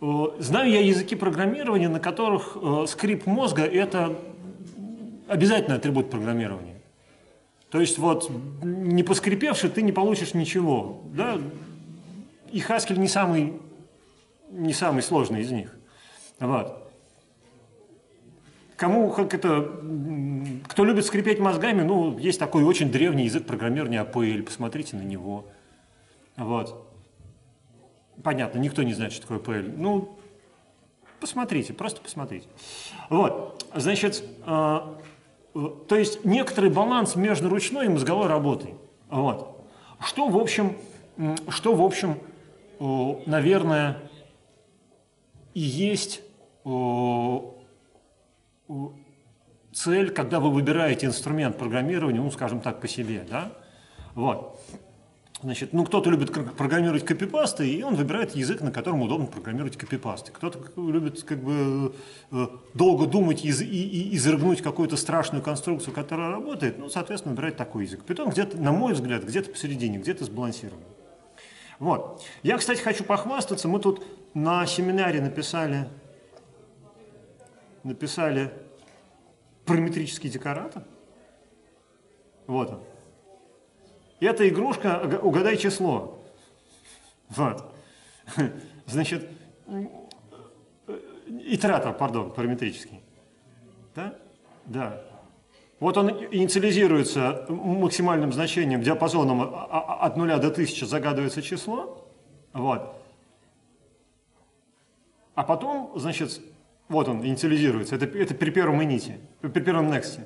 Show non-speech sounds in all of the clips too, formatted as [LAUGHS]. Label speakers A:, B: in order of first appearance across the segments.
A: Э, знаю я языки программирования, на которых э, скрип мозга – это обязательный атрибут программирования. То есть вот не поскрипевший ты не получишь ничего. Да? И Haskell не самый, не самый сложный из них. Вот. Кому как это, кто любит скрипеть мозгами, ну, есть такой очень древний язык программирования APL, посмотрите на него. Вот. Понятно, никто не знает, что такое PL. Ну, посмотрите, просто посмотрите. Вот, значит, э, то есть некоторый баланс между ручной и мозговой работой. Вот. Что, в общем, что, в общем, э, наверное, и есть э, цель, когда вы выбираете инструмент программирования, ну, скажем так, по себе, да? Вот. Значит, ну, кто-то любит программировать копипасты, и он выбирает язык, на котором удобно программировать копипасты. Кто-то любит как бы э, долго думать и, и, изрыгнуть какую-то страшную конструкцию, которая работает, ну, соответственно, выбирает такой язык. Питон где-то, на мой взгляд, где-то посередине, где-то сбалансирован. Вот. Я, кстати, хочу похвастаться. Мы тут на семинаре написали, написали параметрический декоратор. Вот он. Эта игрушка, угадай число. Вот. [LAUGHS] Значит, итератор, пардон, параметрический. Да? Да. Вот он инициализируется максимальным значением, диапазоном от 0 до 1000 загадывается число. Вот. А потом, значит, вот он инициализируется. Это, это при первом ините, при первом next.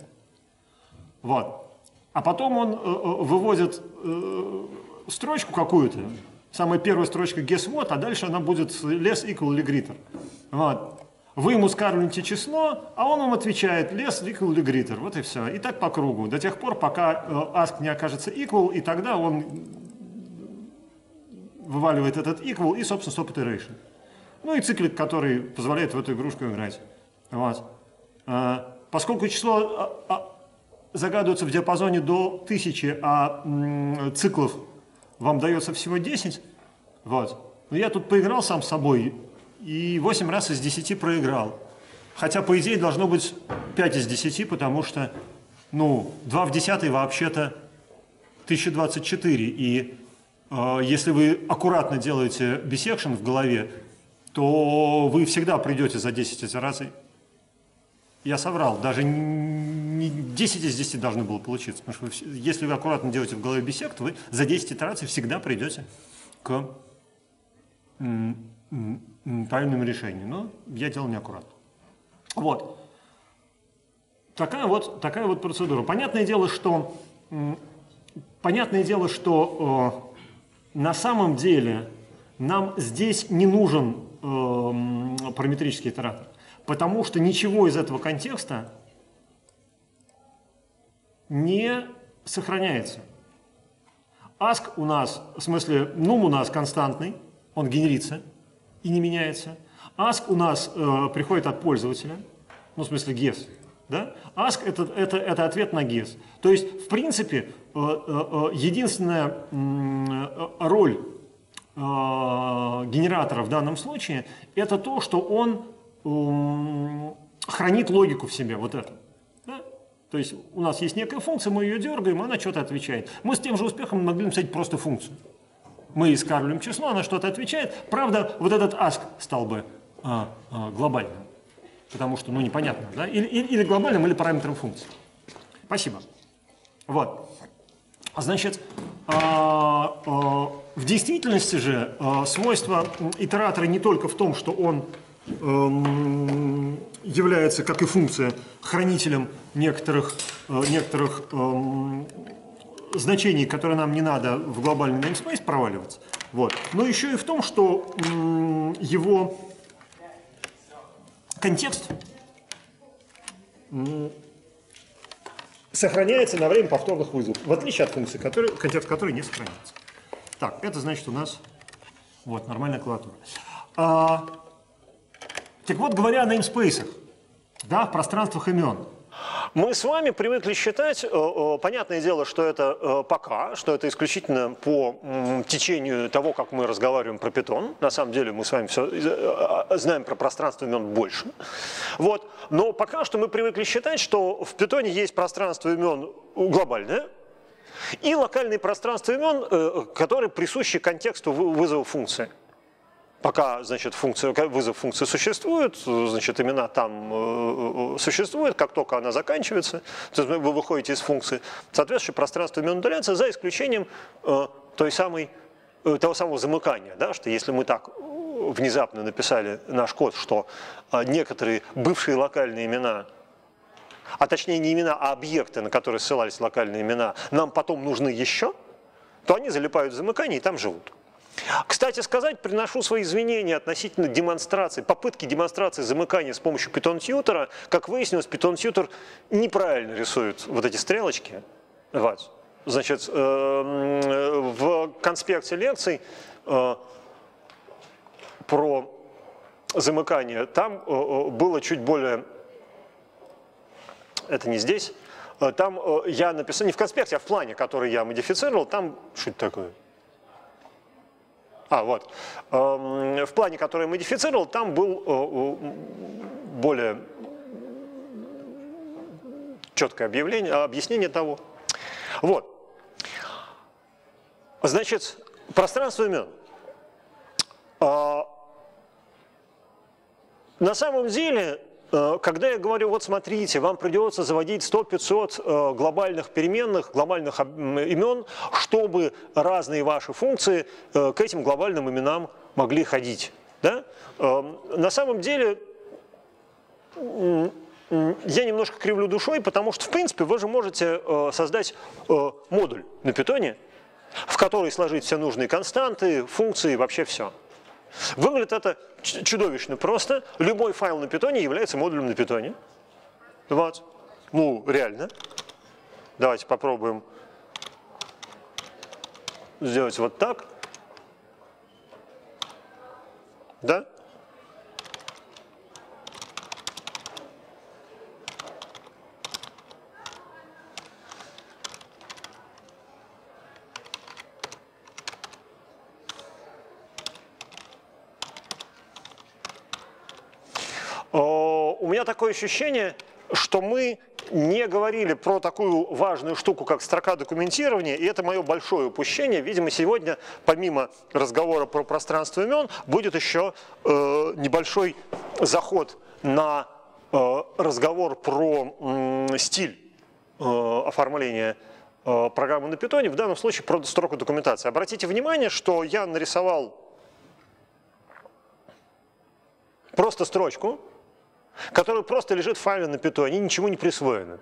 A: Вот. А потом он э, э, выводит э, строчку какую-то, самая первая строчка guess what, а дальше она будет less equal или greater. Вот. Вы ему скармливаете число, а он вам отвечает less equal или greater. Вот и все. И так по кругу, до тех пор, пока ask не окажется equal, и тогда он вываливает этот equal и, собственно, stop iteration. Ну и циклик, который позволяет в эту игрушку играть. Вот. Поскольку число а, а, загадываются в диапазоне до 1000, а циклов вам дается всего 10, вот. Но я тут поиграл сам с собой и 8 раз из 10 проиграл. Хотя, по идее, должно быть 5 из 10, потому что, ну, 2 в 10 вообще-то 1024. И э, если вы аккуратно делаете бисекшн в голове, то вы всегда придете за 10 итераций. Я соврал, даже 10 из 10 должно было получиться. Потому что вы, если вы аккуратно делаете в голове бисект, вы за 10 итераций всегда придете к правильному решению. Но я делал неаккуратно. Вот. Такая вот, такая вот процедура. Понятное дело, что, понятное дело, что э, на самом деле нам здесь не нужен э, параметрический итератор. Потому что ничего из этого контекста не сохраняется. Ask у нас, в смысле, num у нас константный, он генерится и не меняется. Ask у нас э, приходит от пользователя, ну, в смысле, guess. Да? Ask это, это, это ответ на guess. То есть, в принципе, э, э, э единственная роль генератора в данном случае это то, что он хранит логику в себе, вот это. То есть у нас есть некая функция, мы ее дергаем, она что-то отвечает. Мы с тем же успехом могли написать просто функцию. Мы искармливаем число, она что-то отвечает. Правда, вот этот ask стал бы а, а, глобальным, потому что, ну, непонятно, да? Или, или, или глобальным, или параметром функции. Спасибо. Вот. Значит, а, а, в действительности же а, свойство итератора не только в том, что он Эм, является, как и функция, хранителем некоторых, э, некоторых эм, значений, которые нам не надо в глобальный namespace проваливаться. Вот. Но еще и в том, что его контекст сохраняется на время повторных вызовов, в отличие от функции, который, контекст которой не сохраняется. Так, это значит у нас вот нормальная клавиатура. А, так вот, говоря о namespace, да, в пространствах имен. Мы с вами привыкли считать, понятное дело, что это пока, что это исключительно по течению того, как мы разговариваем про питон. На самом деле мы с вами все знаем про пространство имен больше. Вот. Но пока что мы привыкли считать, что в питоне есть пространство имен глобальное, и локальные пространства имен, э, которые присущи контексту вызова функции. Пока, значит, функция, вызов функции существует, значит, имена там э, э, существуют, как только она заканчивается, то есть вы выходите из функции, соответствующее пространство имен удаляется, за исключением той самой, того самого замыкания, да, что если мы так внезапно написали наш код, что некоторые бывшие локальные имена а точнее не имена, а объекты, на которые ссылались локальные имена, нам потом нужны еще, то они залипают в замыкание и там живут. Кстати сказать, приношу свои извинения относительно демонстрации, попытки демонстрации замыкания с помощью Python-тьютера. Как выяснилось, Python-тьютер неправильно рисует вот эти стрелочки. Вот. Значит, э, в конспекте лекций э, про замыкание там э, было чуть более это не здесь. Там я написал, не в конспекте, а в плане, который я модифицировал, там, что это такое? А, вот. Эм, в плане, который модифицировал, там был э, более четкое объявление, объяснение того. Вот. Значит, пространство имен. А, на самом деле когда я говорю, вот смотрите, вам придется заводить 100-500 э, глобальных переменных, глобальных имен, чтобы разные ваши функции э, к этим глобальным именам могли ходить. Да? Эм, на самом деле, я немножко кривлю душой, потому что, в принципе, вы же можете создать модуль на питоне, в который сложить все нужные константы, функции, вообще все. Выглядит это чудовищно просто. Любой файл на питоне является модулем на питоне. Вот. Ну, реально. Давайте попробуем сделать вот так. Да? У меня такое ощущение, что мы не говорили про такую важную штуку, как строка документирования, и это мое большое упущение. Видимо, сегодня, помимо разговора про пространство имен, будет еще э, небольшой заход на э, разговор про э, стиль э, оформления э, программы на питоне, в данном случае про строку документации. Обратите внимание, что я нарисовал просто строчку, который просто лежит в файле на питоне, ничего не присвоено.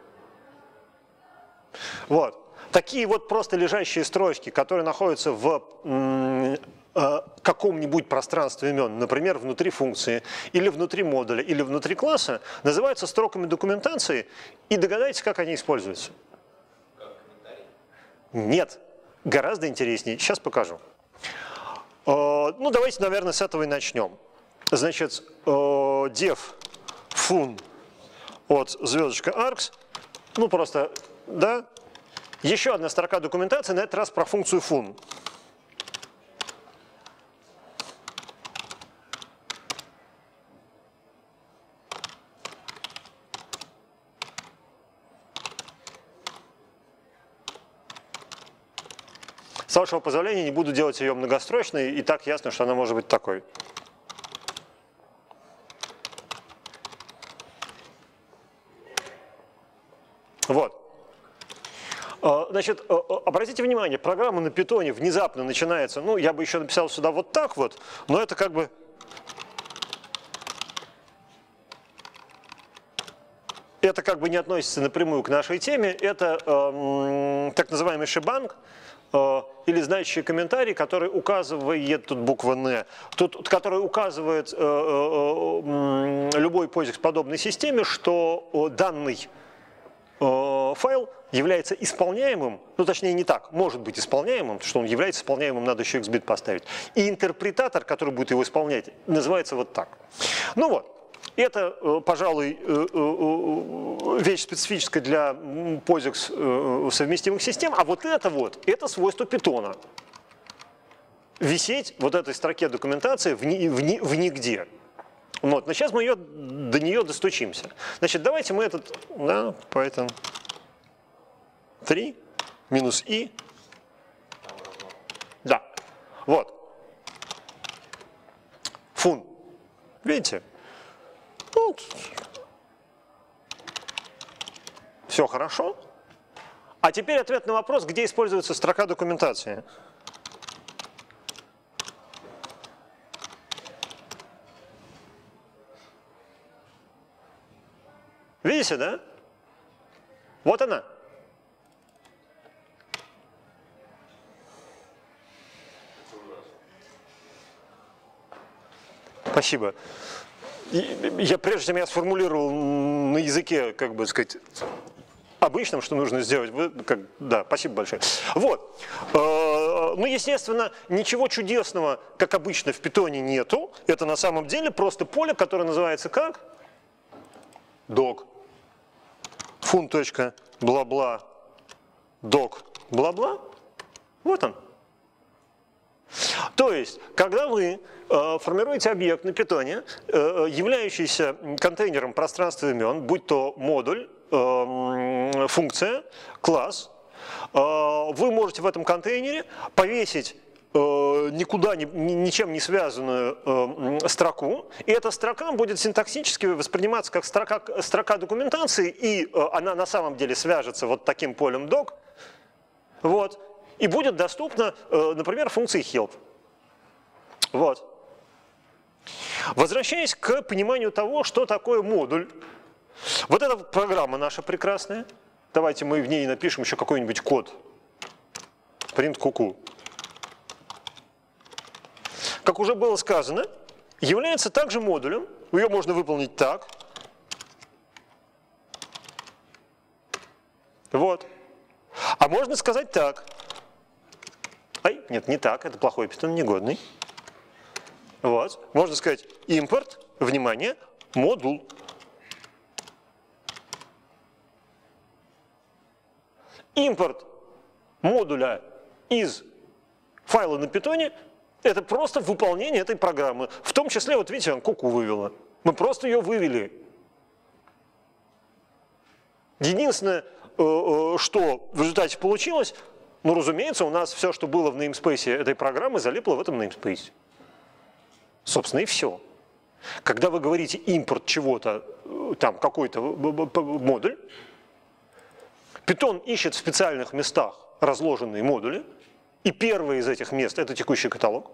A: Вот. Такие вот просто лежащие строчки, которые находятся в э, каком-нибудь пространстве имен, например, внутри функции, или внутри модуля, или внутри класса, называются строками документации, и догадайтесь, как они используются. Нет, гораздо интереснее. Сейчас покажу. Э, ну, давайте, наверное, с этого и начнем. Значит, э, dev фун от звездочка args, ну просто, да, еще одна строка документации, на этот раз про функцию фун. С вашего позволения не буду делать ее многострочной, и так ясно, что она может быть такой. Вот. А, значит, обратите внимание, программа на питоне внезапно начинается, ну, я бы еще написал сюда вот так вот, но это как бы... Это как бы не относится напрямую к нашей теме, это э, так называемый шибанг, э, или знающий комментарий, который указывает, тут буква «Н», тут, который указывает э, э, э, любой POSIX подобной системе, что данный Э, файл является исполняемым, ну точнее не так, может быть исполняемым, что он является исполняемым, надо еще xbit поставить. И интерпретатор, который будет его исполнять, называется вот так. Ну вот, Это, э, пожалуй, э, э, вещь специфическая для POSIX совместимых систем, а вот это вот, это свойство питона. Висеть вот этой строке документации в, ни, в, ни, в нигде. Вот. Но сейчас мы ее, до нее достучимся. Значит, давайте мы этот, да, Python 3 минус i. Да, вот. Фун. Видите? Ну, все хорошо. А теперь ответ на вопрос, где используется строка документации. Видите, да? Вот она. Спасибо. Я прежде чем я сформулировал на языке, как бы сказать, обычном, что нужно сделать. Вы, как, да, спасибо большое. Вот. Э, ну, естественно, ничего чудесного, как обычно, в питоне нету. Это на самом деле просто поле, которое называется как? Dog. Фун. Бла-бла. Dog. Бла-бла. Вот он. То есть, когда вы э, формируете объект на питоне, э, являющийся контейнером пространства имен, будь то модуль, э, функция, класс, э, вы можете в этом контейнере повесить э, никуда ни, ничем не связанную э, строку, и эта строка будет синтаксически восприниматься как строка, строка документации, и э, она на самом деле свяжется вот таким полем doc, вот, и будет доступна, э, например, функции help. Вот. Возвращаясь к пониманию того, что такое модуль. Вот эта программа наша прекрасная. Давайте мы в ней напишем еще какой-нибудь код. Print куку. Как уже было сказано, является также модулем. Ее можно выполнить так. Вот. А можно сказать так. Ай, нет, не так, это плохой питон, негодный. Вот, можно сказать импорт, внимание, модул. Импорт модуля из файла на питоне – это просто выполнение этой программы. В том числе, вот видите, он куку вывела. Мы просто ее вывели. Единственное, э, э, что в результате получилось, ну, разумеется, у нас все, что было в namespace этой программы, залипло в этом namespace. Собственно, и все. Когда вы говорите импорт чего-то, э, там какой-то модуль, Python ищет в специальных местах разложенные модули, и первый из этих мест – это текущий каталог.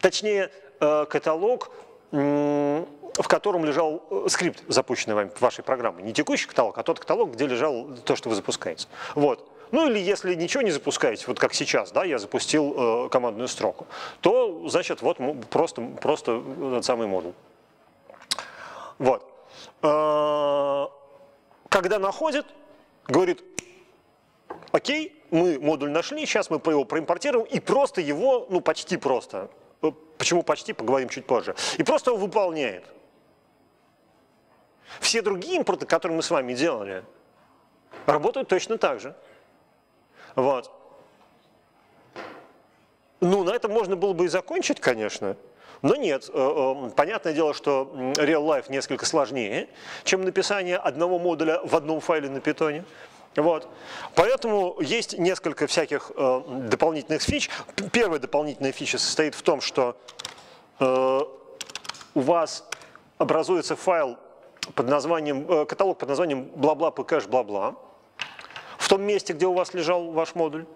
A: Точнее, э, каталог, в котором лежал э, скрипт, запущенный вами, вашей программой. Не текущий каталог, а тот каталог, где лежал то, что вы запускаете. Вот. Ну или если ничего не запускаете, вот как сейчас, да, я запустил э, командную строку, то, значит, вот просто, просто этот самый модуль. Вот. Э, когда находит, говорит, окей, мы модуль нашли, сейчас мы его проимпортируем и просто его, ну почти просто, э, почему почти, поговорим чуть позже, и просто его выполняет. Все другие импорты, которые мы с вами делали, работают точно так же. Вот. Ну, на этом можно было бы и закончить, конечно. Но нет, э, э, понятное дело, что Real Life несколько сложнее, чем написание одного модуля в одном файле на питоне. Вот. Поэтому есть несколько всяких э, дополнительных фич. Первая дополнительная фича состоит в том, что у вас образуется файл под названием, каталог под названием бла-бла pycache бла-бла в том месте, где у вас лежал ваш модуль.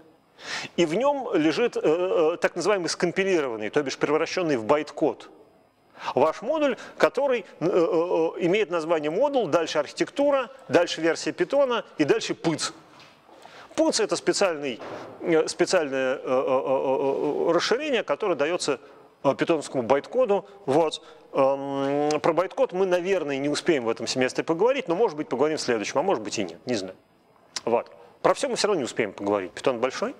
A: И в нем лежит э, э, так называемый скомпилированный, то бишь превращенный в байт-код. Ваш модуль, который э, э, э имеет название модуль, дальше архитектура, дальше версия питона и дальше пыц. Пыц это специальный, э, специальное расширение, которое дается питоновскому байт-коду. Вот. Эм, про байт-код мы, наверное, не успеем в этом семестре поговорить, но, может быть, поговорим в следующем, а может быть и нет, не знаю. Вот. Про все мы все равно не успеем поговорить. Питон большой.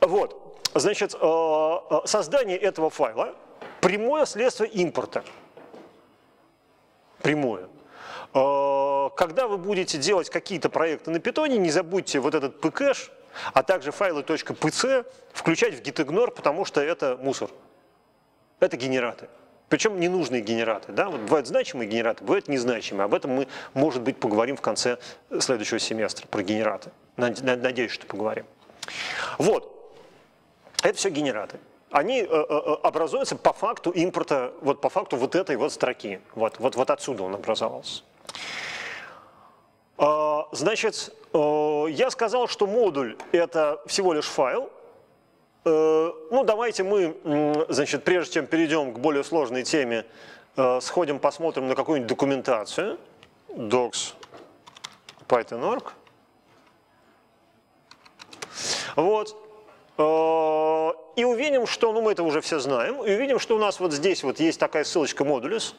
A: Вот. Значит, э, э, создание этого файла – прямое следствие импорта. прямое. Э, когда вы будете делать какие-то проекты на питоне, не забудьте вот этот pcache, а также файлы .pc включать в gitignore, потому что это мусор. Это генераты. Причем ненужные генераты. Да? Вот бывают значимые генераты, бывают незначимые. Об этом мы, может быть, поговорим в конце следующего семестра, про генераты. Надеюсь, что поговорим. Вот. Это все генераты. Они э, э, э, образуются по факту импорта, вот по факту вот этой вот строки. Вот, вот, вот отсюда он образовался. А, значит, я сказал, что модуль – это всего лишь файл. Ну, давайте мы, значит, прежде чем перейдем к более сложной теме, сходим, посмотрим на какую-нибудь документацию. docs python.org. Вот. И увидим, что, ну мы это уже все знаем, и увидим, что у нас вот здесь вот есть такая ссылочка модулис,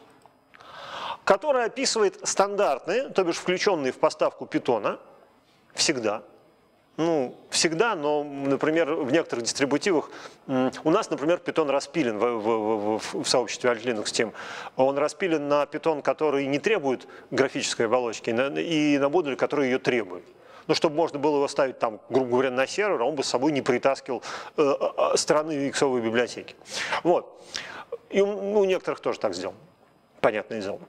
A: которая описывает стандартные, то бишь включенные в поставку питона, всегда, ну, всегда, но, например, в некоторых дистрибутивах, у нас, например, питон распилен в, в, в, в сообществе Alt Linux Team. Он распилен на питон, который не требует графической оболочки, и на модуль, который ее требует ну, чтобы можно было его ставить там, грубо говоря, на сервер, он бы с собой не притаскивал э, э, стороны иксовой библиотеки. Вот. И у, у некоторых тоже так сделано, понятное дело.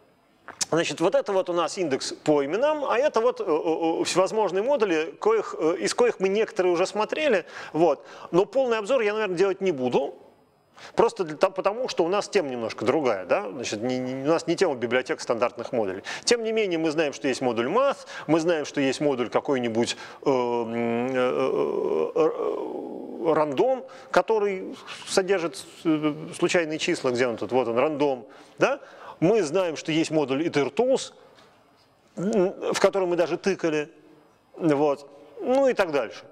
A: Значит, вот это вот у нас индекс по именам, а это вот э, всевозможные модули, коих, из коих мы некоторые уже смотрели. Вот. Но полный обзор я, наверное, делать не буду. Просто для, потому, что у нас тема немножко другая, да? Значит, не, не, у нас не тема библиотек стандартных модулей. Тем не менее, мы знаем, что есть модуль math, мы знаем, что есть модуль какой-нибудь э, э, э, рандом, который содержит э, случайные числа, где он тут, вот он, рандом, да? Мы знаем, что есть модуль itertools, в котором мы даже тыкали, вот, ну и так дальше.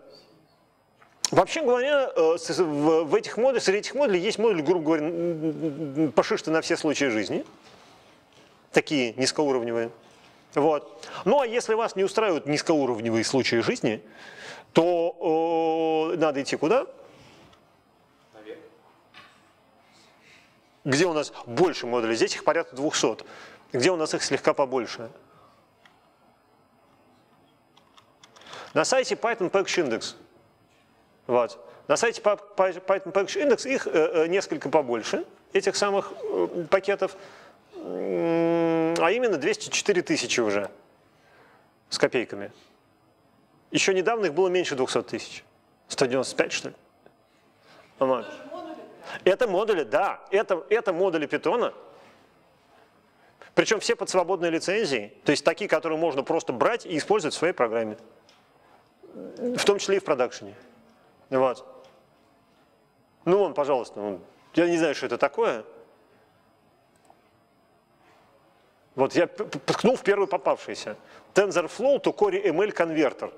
A: Вообще говоря, э, в этих модулях, среди этих модулей есть модули, грубо говоря, пошишты на все случаи жизни, такие низкоуровневые. Вот. Ну а если вас не устраивают низкоуровневые случаи жизни, то э, надо идти куда? Где у нас больше модулей? Здесь их порядка 200. Где у нас их слегка побольше? На сайте Python Package Index вот. На сайте Python Package Index их э, э, несколько побольше, этих самых э, пакетов, а именно 204 тысячи уже с копейками. Еще недавно их было меньше 200 тысяч. 195, что ли? Вот. Это модули, да. Это, это модули питона. Причем все под свободной лицензией. То есть такие, которые можно просто брать и использовать в своей программе. В том числе и в продакшене. Вот. Ну, вон, пожалуйста, вон. я не знаю, что это такое. Вот я ткнул в первый попавшийся. TensorFlow to Core ML конвертер.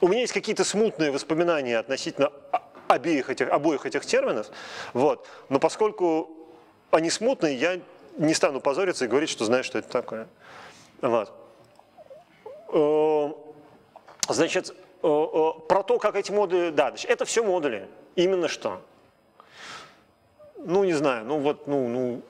A: Э, у меня есть какие-то смутные воспоминания относительно обеих этих, обоих этих терминов, вот. но поскольку они смутные, я не стану позориться и говорить, что знаю, что это такое. Вот. Э, Значит, про то, как эти модули, да, значит, это все модули. Именно что? Ну, не знаю, ну вот, ну, ну.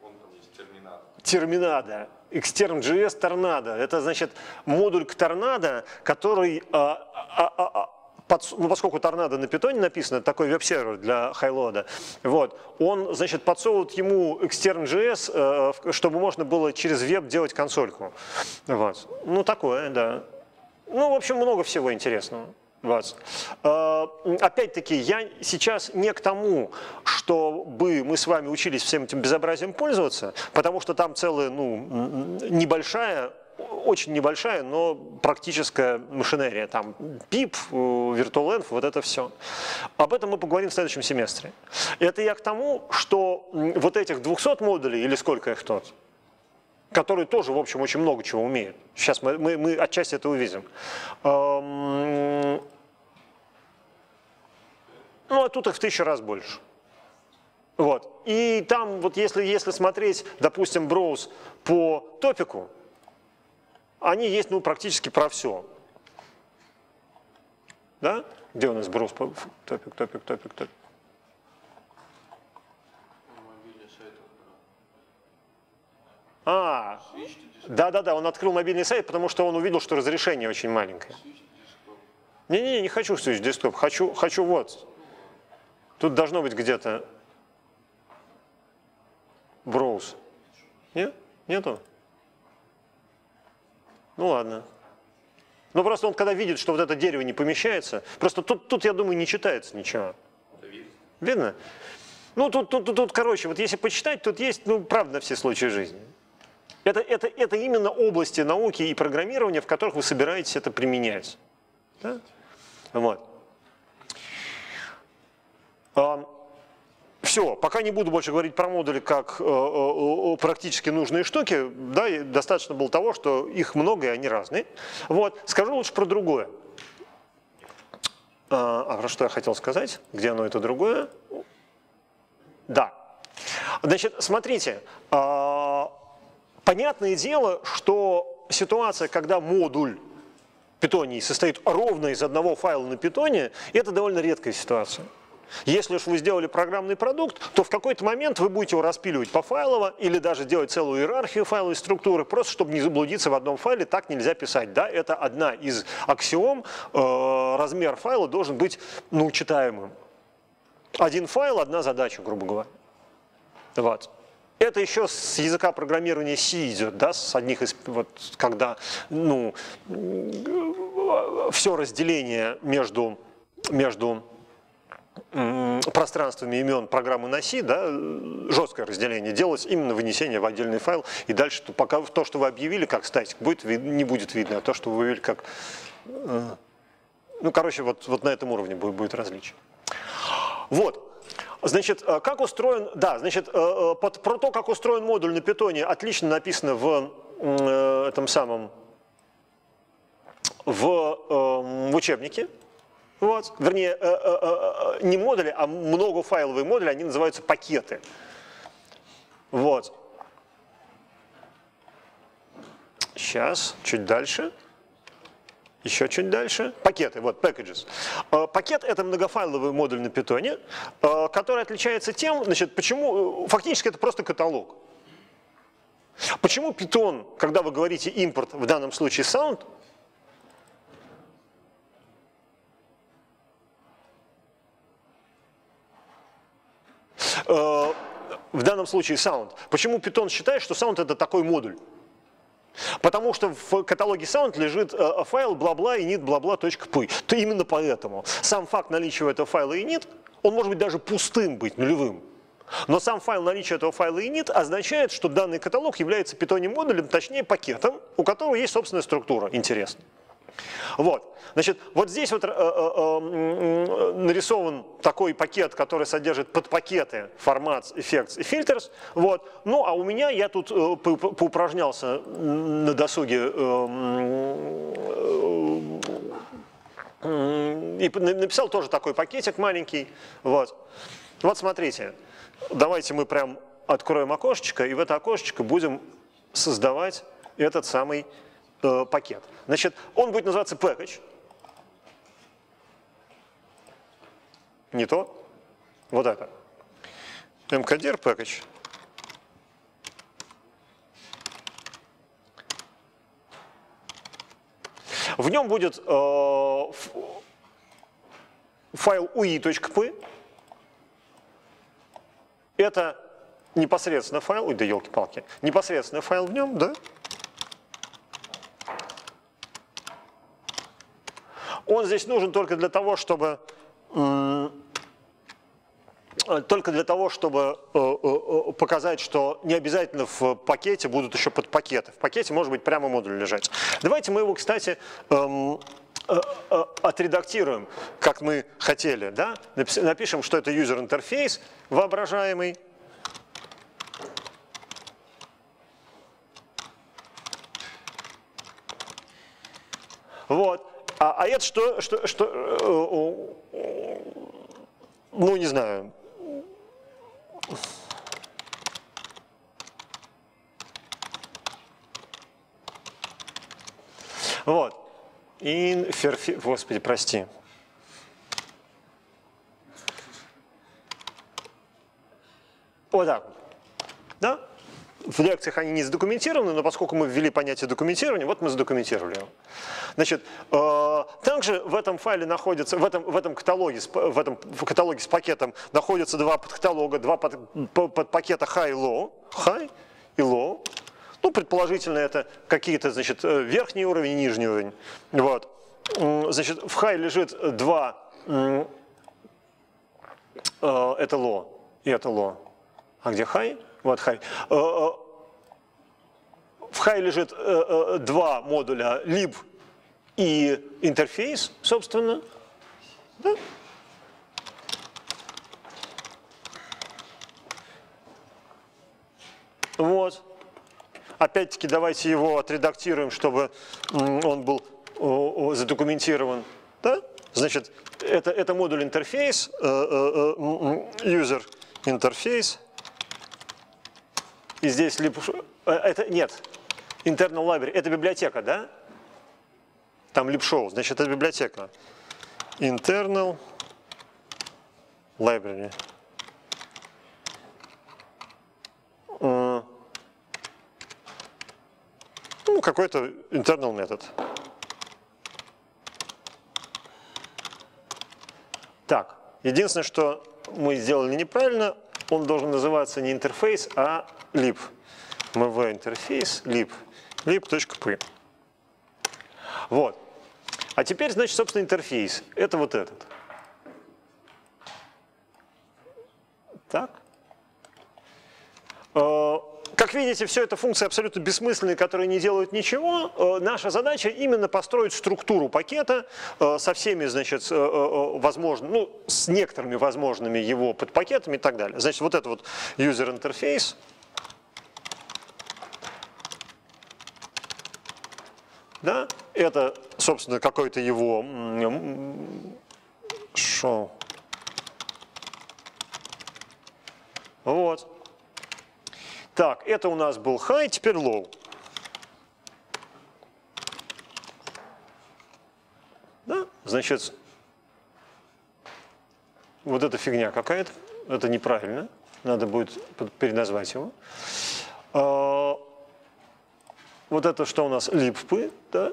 B: Вон там есть терминада.
A: Терминада. Extern.js торнадо. Это значит модуль к торнадо, который а, а, а, а под, ну, поскольку торнадо на питоне написано, такой веб-сервер для хайлода, вот, он, значит, подсовывает ему extern.js, э, чтобы можно было через веб делать консольку. Вот. Ну, такое, да. Ну, в общем, много всего интересного. Вот. Э, опять-таки, я сейчас не к тому, чтобы мы с вами учились всем этим безобразием пользоваться, потому что там целая, ну, небольшая очень небольшая, но практическая машинерия. Там PIP, VirtualEnv, вот это все. Об этом мы поговорим в следующем семестре. Это я к тому, что вот этих 200 модулей, или сколько их тут, которые тоже, в общем, очень много чего умеют. Сейчас мы, мы, мы отчасти это увидим. Ну, а тут их в тысячу раз больше. Вот. И там, вот если, если смотреть, допустим, броуз по топику, они есть ну, практически про все. Да? Где у нас броуз по топик, топик, топик, топик? А, да-да-да, он открыл мобильный сайт, потому что он увидел, что разрешение очень маленькое. Не-не-не, не хочу Switch Desktop, хочу, хочу вот, Тут должно быть где-то browse. Нет? Нету? Ну ладно. Ну просто он когда видит, что вот это дерево не помещается, просто тут, тут я думаю, не читается ничего. Видно? Ну тут, тут, тут, тут, короче, вот если почитать, тут есть, ну, правда, на все случаи жизни. Это, это, это именно области науки и программирования, в которых вы собираетесь это применять. Да? Вот. Все, пока не буду больше говорить про модули как э, практически нужные штуки, да, достаточно было того, что их много и они разные. Вот, скажу лучше про другое. А, а про что я хотел сказать? Где оно это другое? Да. Значит, смотрите, э, понятное дело, что ситуация, когда модуль питоний состоит ровно из одного файла на питоне, это довольно редкая ситуация. Если уж вы сделали программный продукт, то в какой-то момент вы будете его распиливать по файлово или даже делать целую иерархию файловой структуры, просто чтобы не заблудиться в одном файле, так нельзя писать. Да, это одна из аксиом, э, размер файла должен быть ну, читаемым. Один файл, одна задача, грубо говоря. Вот. Это еще с языка программирования C идет, да, с одних из, вот, когда, ну, все разделение между, между пространствами имен программы C, да, жесткое разделение, делалось именно вынесение в отдельный файл, и дальше то, пока то, что вы объявили как статик, будет, не будет видно, а то, что вы вывели как... Э, ну, короче, вот, вот на этом уровне будет, будет различие. Вот. Значит, э, как устроен, да, значит, э, под, про то, как устроен модуль на питоне, отлично написано в этом самом, в, в учебнике. Вот. Вернее, э, э, э, не модули, а многофайловые модули, они называются пакеты. Вот. Сейчас, чуть дальше. Еще чуть дальше. Пакеты, вот, packages. Пакет – это многофайловый модуль на питоне, который отличается тем, значит, почему, фактически это просто каталог. Почему питон, когда вы говорите импорт, в данном случае sound, в данном случае sound. Почему Python считает, что sound это такой модуль? Потому что в каталоге sound лежит э, файл бла-бла init бла-бла.py. То именно поэтому сам факт наличия этого файла init, он может быть даже пустым быть, нулевым. Но сам файл наличия этого файла init означает, что данный каталог является питоним модулем, точнее пакетом, у которого есть собственная структура интересная. Вот. Значит, вот здесь вот э, э, э, нарисован такой пакет, который содержит подпакеты формат, effects и filters. Вот. Ну, а у меня, я тут э, поупражнялся на досуге э, и написал тоже такой пакетик маленький. Вот. Вот смотрите, давайте мы прям откроем окошечко, и в это окошечко будем создавать этот самый э, пакет. Значит, он будет называться package. Не то. Вот это. mkdir package. В нем будет э, файл ui.p. Это непосредственно файл, ой, да елки-палки, непосредственно файл в нем, да, Он здесь нужен только для того, чтобы только для того, чтобы э, э, э, показать, что не обязательно в пакете будут еще подпакеты. В пакете может быть прямо модуль лежать. Давайте мы его, кстати, эм, отредактируем, как мы хотели. Да? Напишем, что это user интерфейс воображаемый. Вот. А, а это что, что, что, э, ну не знаю, Вот. Инферфи... Господи, прости. Вот так. Да? В лекциях они не задокументированы, но поскольку мы ввели понятие документирования, вот мы задокументировали. Значит, э, также в этом файле находится, в этом, в этом каталоге, в этом каталоге с пакетом находятся два подкаталога, два под, под пакета high и low, high и low. Ну, предположительно, это какие-то, значит, э, верхний уровень и нижний уровень. Вот. Значит, в high лежит два, э, это low и это low. А где high? Вот high. Э, э, в high лежит э, два модуля lib и интерфейс, собственно. Да? Вот. Опять-таки давайте его отредактируем, чтобы он был задокументирован. Да? Значит, это, это модуль интерфейс, user интерфейс. И здесь либо... Э, это, нет, internal library, это библиотека, да? Там libshow, значит, это библиотека. Internal library. Ну, какой-то internal метод. Так, единственное, что мы сделали неправильно, он должен называться не интерфейс, а lib. mv интерфейс lib. lib.p. Вот. А теперь, значит, собственно, интерфейс. Это вот этот. Так. Э, как видите, все это функции абсолютно бессмысленные, которые не делают ничего. Э, наша задача именно построить структуру пакета э, со всеми, значит, возможными, ну, с некоторыми возможными его подпакетами и так далее. Значит, вот это вот user interface. Да? Это, собственно, какой-то его шоу. Вот. Так, это у нас был high, теперь low. Да? Значит, вот эта фигня какая-то, это неправильно, надо будет переназвать его. А, вот это что у нас? Липпы, да?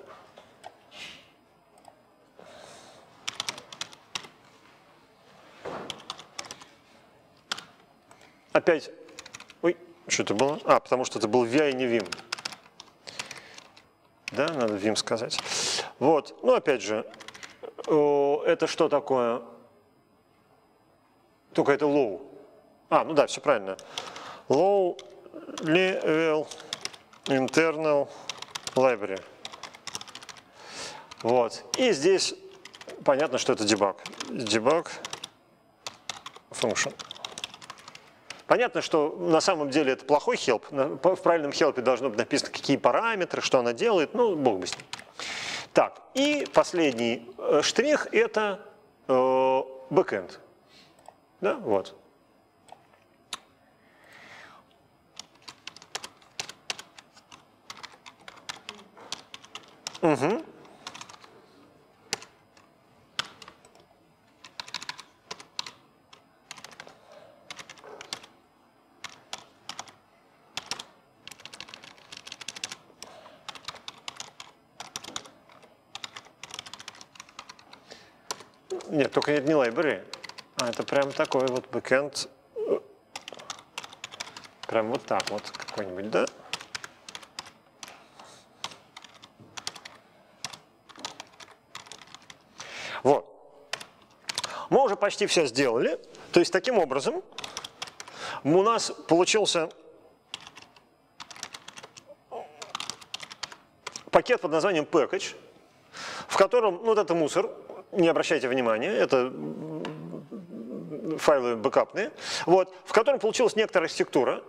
A: Опять, что это было? А, потому что это был VI, не Vim. Да, надо Vim сказать. Вот, ну опять же, это что такое? Только это low. А, ну да, все правильно. Low level internal library. Вот. И здесь понятно, что это debug. Debug function. Понятно, что на самом деле это плохой help. В правильном help должно быть написано, какие параметры, что она делает. Ну, бог бы с ним. Так, и последний э, штрих – это э, backend. Да, вот. Угу. Нет, только не library, а это прям такой вот backend, прям вот так вот какой-нибудь, да? Вот. Мы уже почти все сделали. То есть таким образом у нас получился пакет под названием package, в котором, ну вот это мусор, не обращайте внимания, это файлы бэкапные, вот, в котором получилась некоторая архитектура,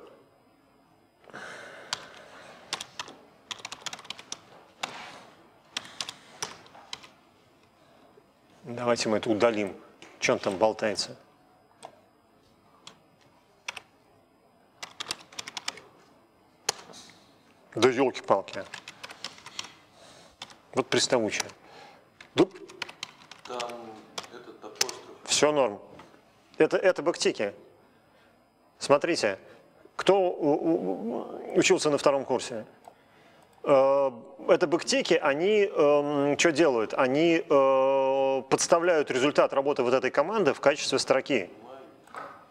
A: Давайте мы это удалим. Он там болтается? Да елки-палки. Вот приставучая. Все норм. Это, это бэктики. Смотрите, Кто учился на втором курсе? Э, это бэктики, они э, что делают? Они э, подставляют результат работы вот этой команды в качестве строки.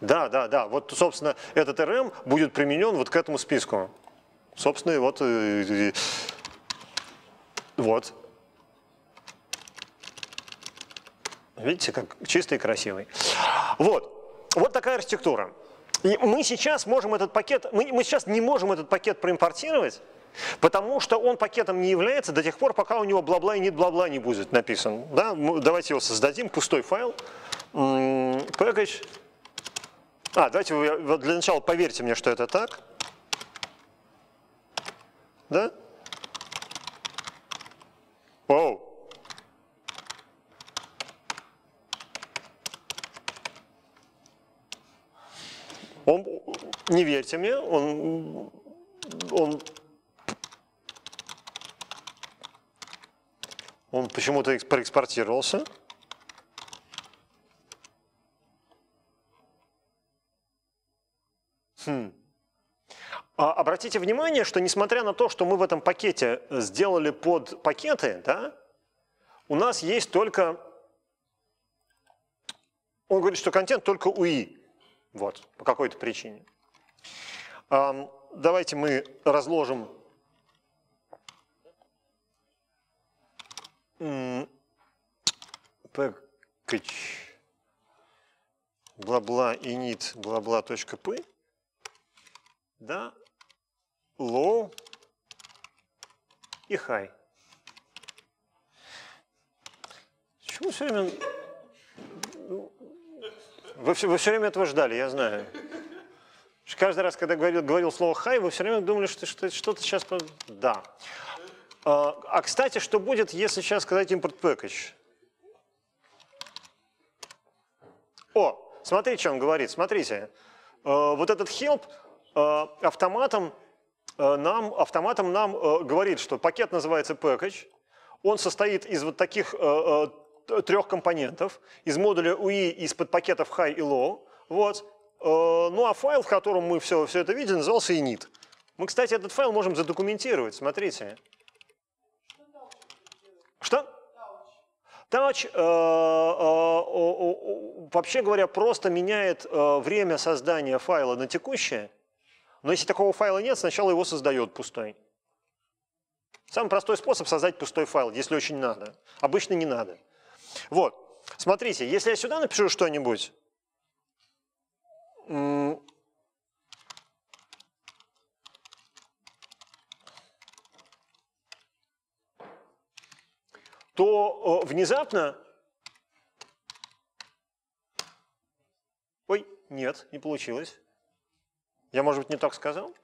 A: Да, да, да. Вот, собственно, этот RM будет применен вот к этому списку. Собственно, вот, э, вот. Видите, как чистый и красивый. Вот. Вот такая архитектура. И мы сейчас можем этот пакет, мы, мы сейчас не можем этот пакет проимпортировать, потому что он пакетом не является до тех пор, пока у него бла-бла и нет бла-бла не будет написан. Да? Давайте его создадим, пустой файл, package. А, давайте вы для начала поверьте мне, что это так. Да? Оу. Он, не верьте мне, он, он, он почему-то проэкспортировался. Хм. А, обратите внимание, что несмотря на то, что мы в этом пакете сделали под пакеты, да, у нас есть только... Он говорит, что контент только UI. Вот, по какой-то причине. Давайте мы разложим package бла-бла init бла-бла.p да, low и high. Почему все время вы все, вы все время этого ждали, я знаю. Каждый раз, когда говорил, говорил слово «хай», вы все время думали, что, что что-то сейчас... Да. А, а, кстати, что будет, если сейчас сказать import package? О, смотрите, что он говорит. Смотрите. А, вот этот help а, автоматом нам, автоматом нам говорит, что пакет называется package, он состоит из вот таких трех компонентов из модуля UI из-под пакетов high и low. Вот. Э, ну а файл, в котором мы все, все это видели, назывался init. Мы, кстати, этот файл можем задокументировать. Смотрите. Что? Touch, э, э, вообще говоря, просто меняет время создания файла на текущее, но если такого файла нет, сначала его создает пустой. Самый простой способ создать пустой файл, если очень надо. Обычно не надо. Вот, смотрите, если я сюда напишу что-нибудь, то внезапно... Ой, нет, не получилось. Я, может быть, не так сказал?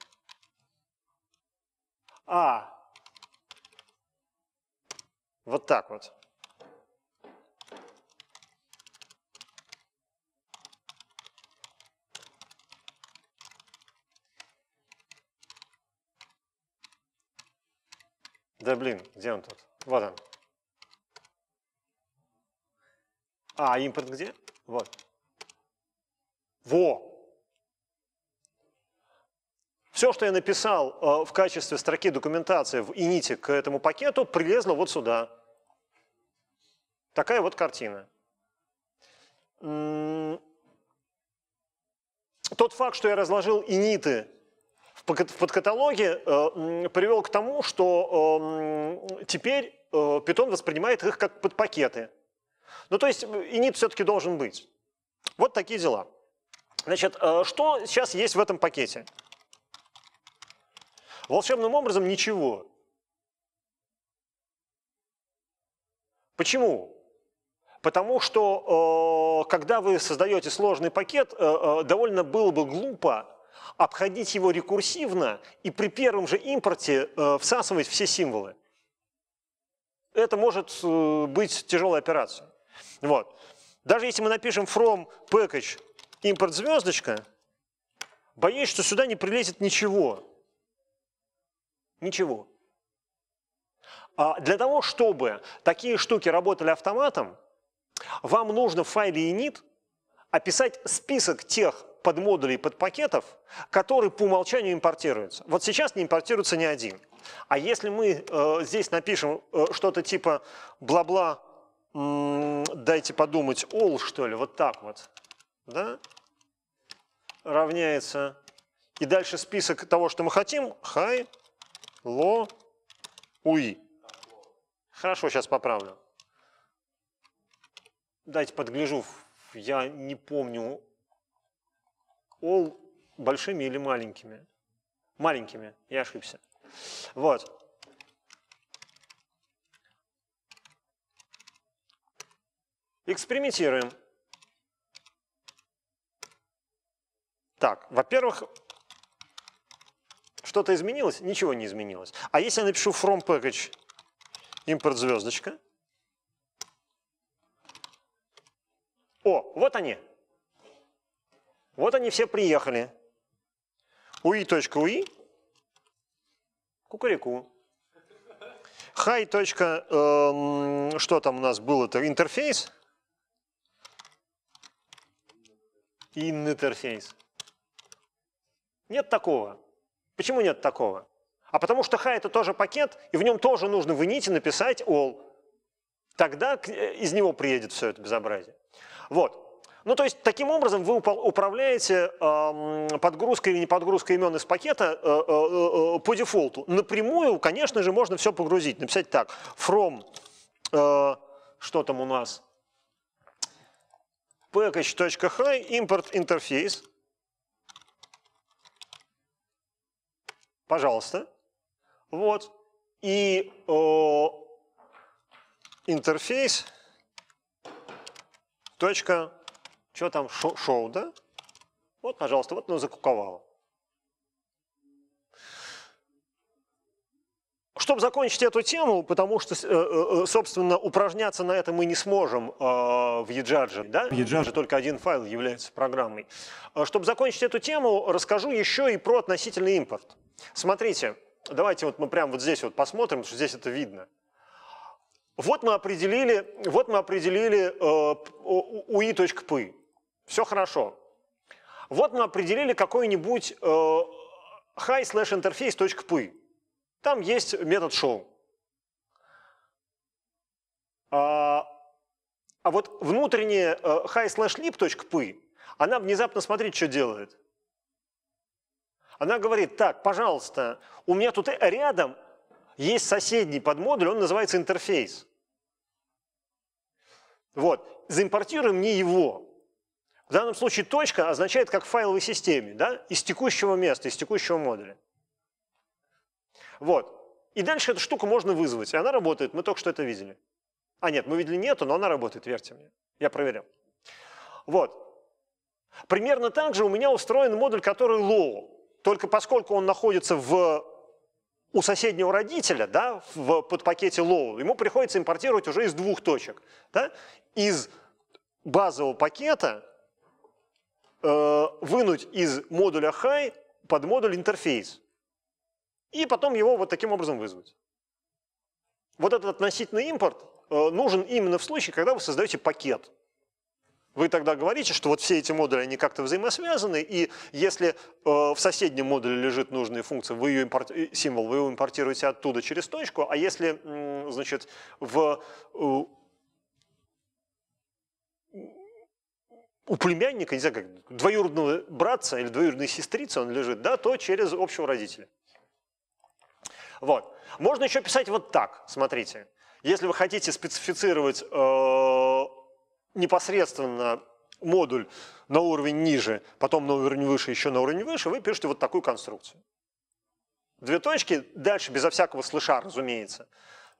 A: А, вот так вот. Да блин, где он тут? Вот он. А, импорт где? Вот. Во! Все, что я написал э, в качестве строки документации в init к этому пакету, прилезло вот сюда. Такая вот картина. Тот факт, что я разложил иниты в подкаталоге э, привел к тому, что э, теперь э, Python воспринимает их как подпакеты. Ну, то есть init все-таки должен быть. Вот такие дела. Значит, что сейчас есть в этом пакете? Волшебным образом ничего. Почему? Потому что, когда вы создаете сложный пакет, довольно было бы глупо обходить его рекурсивно и при первом же импорте э, всасывать все символы. Это может э, быть тяжелая операция. Вот. Даже если мы напишем from package import звездочка, боюсь, что сюда не прилезет ничего. Ничего. А для того, чтобы такие штуки работали автоматом, вам нужно в файле init описать список тех подмодулей, подпакетов, которые по умолчанию импортируются. Вот сейчас не импортируется ни один. А если мы э, здесь напишем э, что-то типа бла-бла, дайте подумать, all, что ли, вот так вот, да, равняется, и дальше список того, что мы хотим, high, low, UI. Хорошо, сейчас поправлю. Дайте подгляжу, я не помню, all большими или маленькими? Маленькими, я ошибся. Вот. Экспериментируем. Так, во-первых, что-то изменилось? Ничего не изменилось. А если я напишу from package импорт звездочка? О, вот они. Вот они все приехали. UI.UI, кукареку. Хай. Эм, что там у нас было-то? Интерфейс. Интерфейс. Нет такого. Почему нет такого? А потому что хай это тоже пакет, и в нем тоже нужно в init написать all. Тогда э, из него приедет все это безобразие. Вот. Ну, то есть, таким образом вы управляете э, подгрузкой или не подгрузкой имен из пакета э, э, э, по дефолту. Напрямую, конечно же, можно все погрузить. Написать так, from, э, что там у нас, package.high, import interface. Пожалуйста. Вот. И э, интерфейс точка что там, шоу, шоу, да? Вот, пожалуйста, вот оно закуковало. Чтобы закончить эту тему, потому что, э, э, собственно, упражняться на этом мы не сможем э, в eJudge, да? В eJudge только один файл является программой. Чтобы закончить эту тему, расскажу еще и про относительный импорт. Смотрите, давайте вот мы прямо вот здесь вот посмотрим, что здесь это видно. Вот мы определили, вот мы определили UI.py. Все хорошо. Вот мы определили какой-нибудь э, high slash interface.py. Там есть метод show. А, а вот внутренняя э, high slash lib.py, она внезапно, смотрите, что делает. Она говорит, так, пожалуйста, у меня тут рядом есть соседний подмодуль, он называется интерфейс. Вот, заимпортируем не его. В данном случае точка означает как в файловой системе, да, из текущего места, из текущего модуля. Вот. И дальше эту штуку можно вызвать, и она работает, мы только что это видели. А нет, мы видели нету, но она работает, верьте мне. Я проверял. Вот. Примерно так же у меня устроен модуль, который low. Только поскольку он находится в, у соседнего родителя, да, в подпакете low, ему приходится импортировать уже из двух точек. Да, из базового пакета Э, вынуть из модуля high под модуль интерфейс. И потом его вот таким образом вызвать. Вот этот относительный импорт э, нужен именно в случае, когда вы создаете пакет. Вы тогда говорите, что вот все эти модули, они как-то взаимосвязаны, и если э, в соседнем модуле лежит нужная функция, вы ее импорт, символ, вы его импортируете оттуда через точку, а если, значит, в у племянника, не знаю, как двоюродного братца или двоюродной сестрицы он лежит, да, то через общего родителя. Вот. Можно еще писать вот так, смотрите. Если вы хотите специфицировать э, непосредственно модуль на уровень ниже, потом на уровень выше, еще на уровень выше, вы пишете вот такую конструкцию. Две точки, дальше безо всякого слыша, разумеется,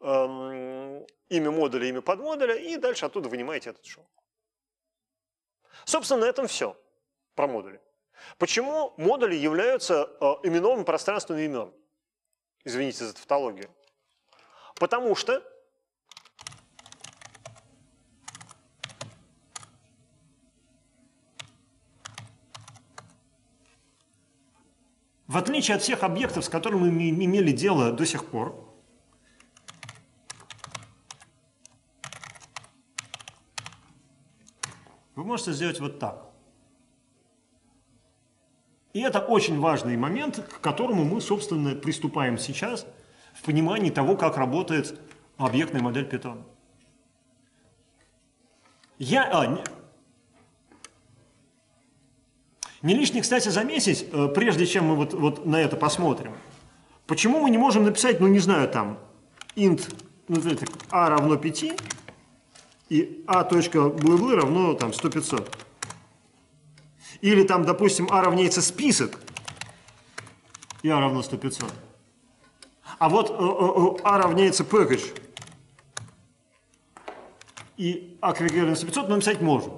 A: э, имя модуля, имя подмодуля, и дальше оттуда вынимаете этот шоу. Собственно, на этом все про модули. Почему модули являются э, именованным пространством имен? Извините за тавтологию. Потому что
C: В отличие от всех объектов, с которыми мы имели дело до сих пор, вы можете сделать вот так. И это очень важный момент, к которому мы, собственно, приступаем сейчас в понимании того, как работает объектная модель Python. Я, а, не, не лишне, кстати, заметить, э, прежде чем мы вот, вот на это посмотрим, почему мы не можем написать, ну не знаю, там, int, ну, a равно 5, и a точка блы равно там 100-500. Или там, допустим, a равняется список, и a равно 100-500. А вот э, э, a равняется package, и агрегированный 500 мы написать можем.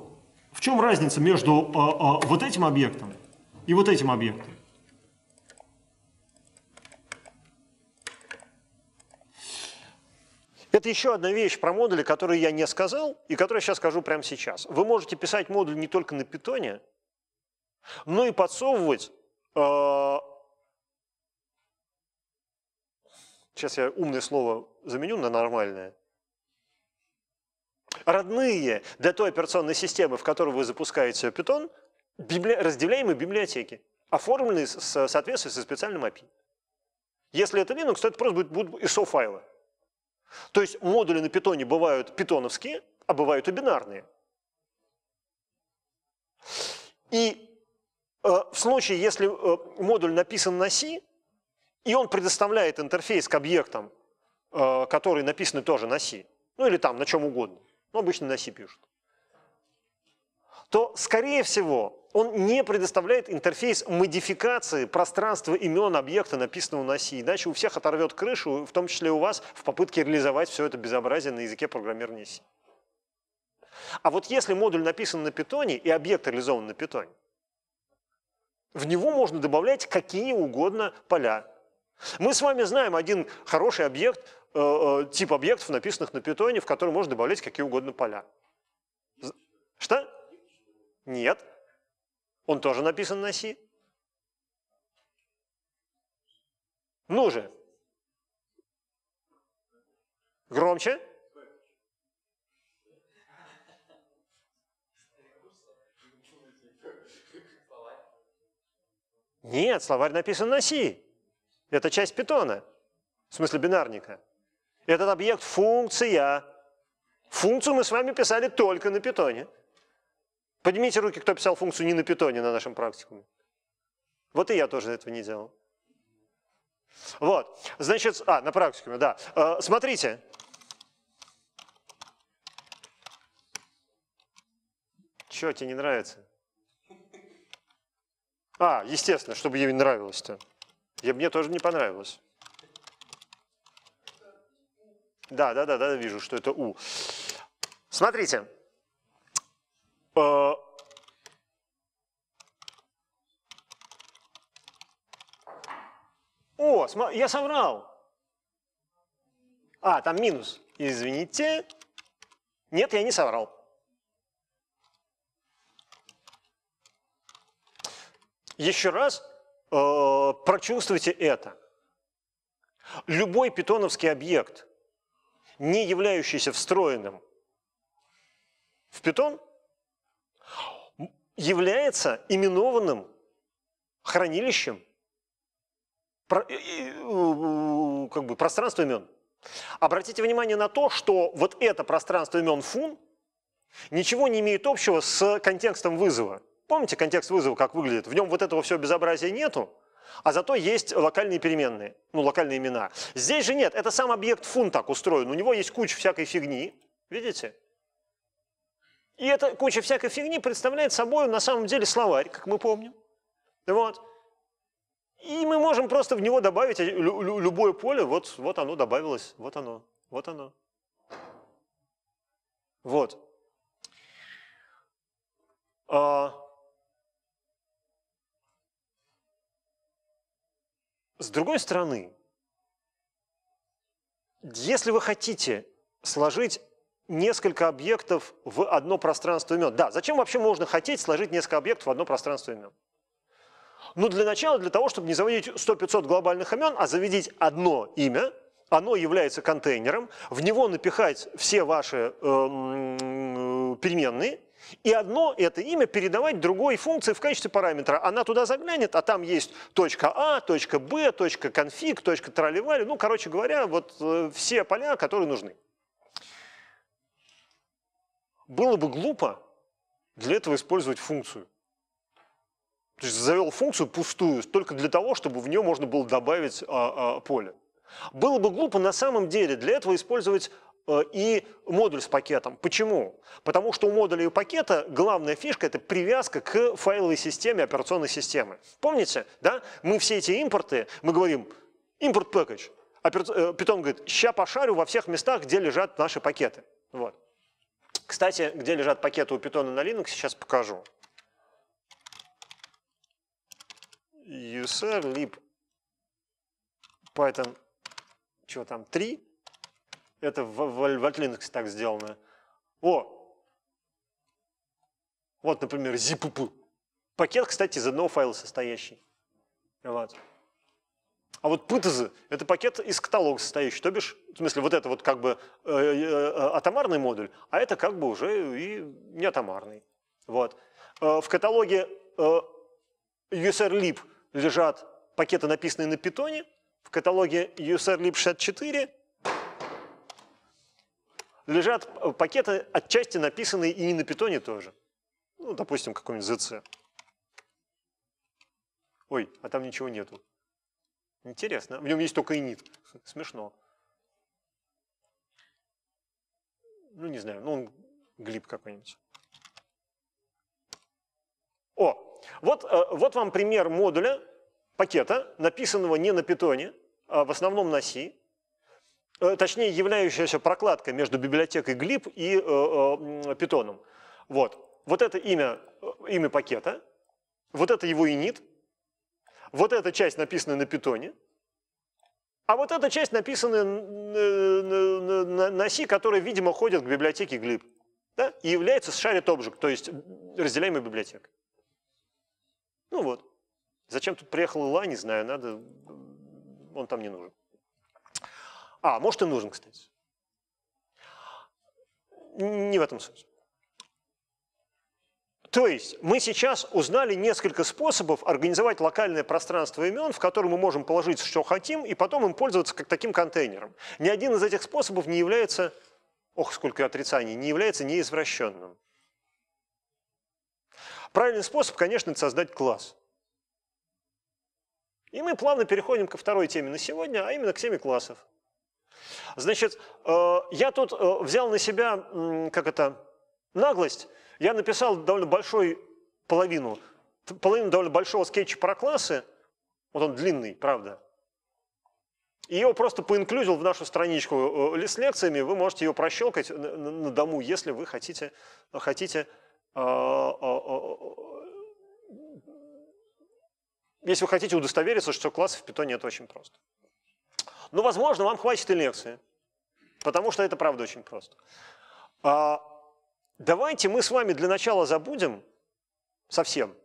C: В чем разница между а, а, вот этим объектом и вот этим объектом?
A: Это еще одна вещь про модули, которую я не сказал и которую я сейчас скажу прямо сейчас. Вы можете писать модуль не только на питоне, но и подсовывать... Э, сейчас я умное слово заменю на нормальное родные для той операционной системы, в которую вы запускаете Python, библи... разделяемые библиотеки, оформленные в соответствии со специальным API. Если это Linux, то это просто будут ISO-файлы. То есть модули на питоне бывают питоновские, а бывают и бинарные. И э, в случае, если э, модуль написан на C, и он предоставляет интерфейс к объектам, э, которые написаны тоже на C, ну или там на чем угодно, ну обычно на C пишут, то, скорее всего, он не предоставляет интерфейс модификации пространства имен объекта, написанного на C, иначе у всех оторвет крышу, в том числе у вас, в попытке реализовать все это безобразие на языке программирования C. А вот если модуль написан на питоне и объект реализован на питоне, в него можно добавлять какие угодно поля. Мы с вами знаем один хороший объект, Э, э, тип объектов, написанных на питоне, в который можно добавлять какие угодно поля. Что? Нет. Он тоже написан на C. Ну же. Громче. Нет, словарь написан на C. Это часть питона, в смысле бинарника. Этот объект – функция. Функцию мы с вами писали только на питоне. Поднимите руки, кто писал функцию не на питоне на нашем практикуме. Вот и я тоже этого не делал. Вот, значит, а, на практикуме, да. Э, смотрите. Чего тебе не нравится? А, естественно, чтобы ей нравилось-то. Мне тоже не понравилось. Да, да, да, да, вижу, что это У. Смотрите. Э, о, я соврал. А, там минус. Извините. Нет, я не соврал. Еще раз э, прочувствуйте это. Любой питоновский объект – не являющийся встроенным в Python, является именованным хранилищем как бы, пространства имен. Обратите внимание на то, что вот это пространство имен фун ничего не имеет общего с контекстом вызова. Помните контекст вызова, как выглядит? В нем вот этого всего безобразия нету, а зато есть локальные переменные, ну, локальные имена. Здесь же нет, это сам объект фун так устроен, у него есть куча всякой фигни, видите? И эта куча всякой фигни представляет собой на самом деле словарь, как мы помним. Вот. И мы можем просто в него добавить любое поле, вот, вот оно добавилось, вот оно, вот оно. Вот. А, С другой стороны, если вы хотите сложить несколько объектов в одно пространство имен, да, зачем вообще можно хотеть сложить несколько объектов в одно пространство имен? Ну, для начала, для того, чтобы не заводить 100-500 глобальных имен, а заведить одно имя, оно является контейнером, в него напихать все ваши э, переменные, и одно это имя передавать другой функции в качестве параметра. Она туда заглянет, а там есть точка А, точка Б, точка конфиг, точка тролливали. Ну, короче говоря, вот э, все поля, которые нужны. Было бы глупо для этого использовать функцию. То есть завел функцию пустую только для того, чтобы в нее можно было добавить а, а, поле. Было бы глупо на самом деле для этого использовать а, и модуль с пакетом. Почему? Потому что у модуля и пакета главная фишка – это привязка к файловой системе операционной системы. Помните, да? Мы все эти импорты, мы говорим импорт package. А Python говорит, ща пошарю во всех местах, где лежат наши пакеты. Вот. Кстати, где лежат пакеты у Python на Linux, сейчас покажу. user lib Python, что там, 3. Это в, в, в Linux так сделано. О! Вот, например, zip. Пакет, кстати, из одного файла состоящий. Вот. А вот ptz – это пакет из каталога состоящий, то бишь, в смысле, вот это вот как бы э, э, атомарный модуль, а это как бы уже и не атомарный. Вот. Э, в каталоге э, userlib лежат пакеты, написанные на питоне. В каталоге userlib64 лежат э, пакеты, отчасти написанные и на питоне тоже. Ну, допустим, какой-нибудь ZC. Ой, а там ничего нету. Интересно. В нем есть только init. Смешно. Ну, не знаю, ну он глип какой-нибудь. О, вот, э, вот вам пример модуля, пакета, написанного не на питоне, а в основном на C, э, точнее являющаяся прокладкой между библиотекой glib и э, питоном. Вот. вот это имя, имя пакета, вот это его init, вот эта часть написана на питоне, а вот эта часть написана на, C, которая, видимо, ходит к библиотеке glib да, и является shared object, то есть разделяемой библиотекой. Ну вот. Зачем тут приехал Ила, не знаю, надо, он там не нужен. А, может и нужен, кстати. Не в этом суть. То есть мы сейчас узнали несколько способов организовать локальное пространство имен, в котором мы можем положить, что хотим, и потом им пользоваться как таким контейнером. Ни один из этих способов не является, ох, сколько отрицаний, не является неизвращенным. Правильный способ, конечно, это создать класс. И мы плавно переходим ко второй теме на сегодня, а именно к теме классов. Значит, э, я тут э, взял на себя, как это, наглость. Я написал довольно большой половину, половину довольно большого скетча про классы. Вот он длинный, правда. И его просто поинклюзил в нашу страничку э, с лекциями. Вы можете ее прощелкать на дому, если вы хотите, хотите если вы хотите удостовериться, что классов в питоне это очень просто. Но, возможно, вам хватит и лекции, потому что это правда очень просто. А, давайте мы с вами для начала забудем совсем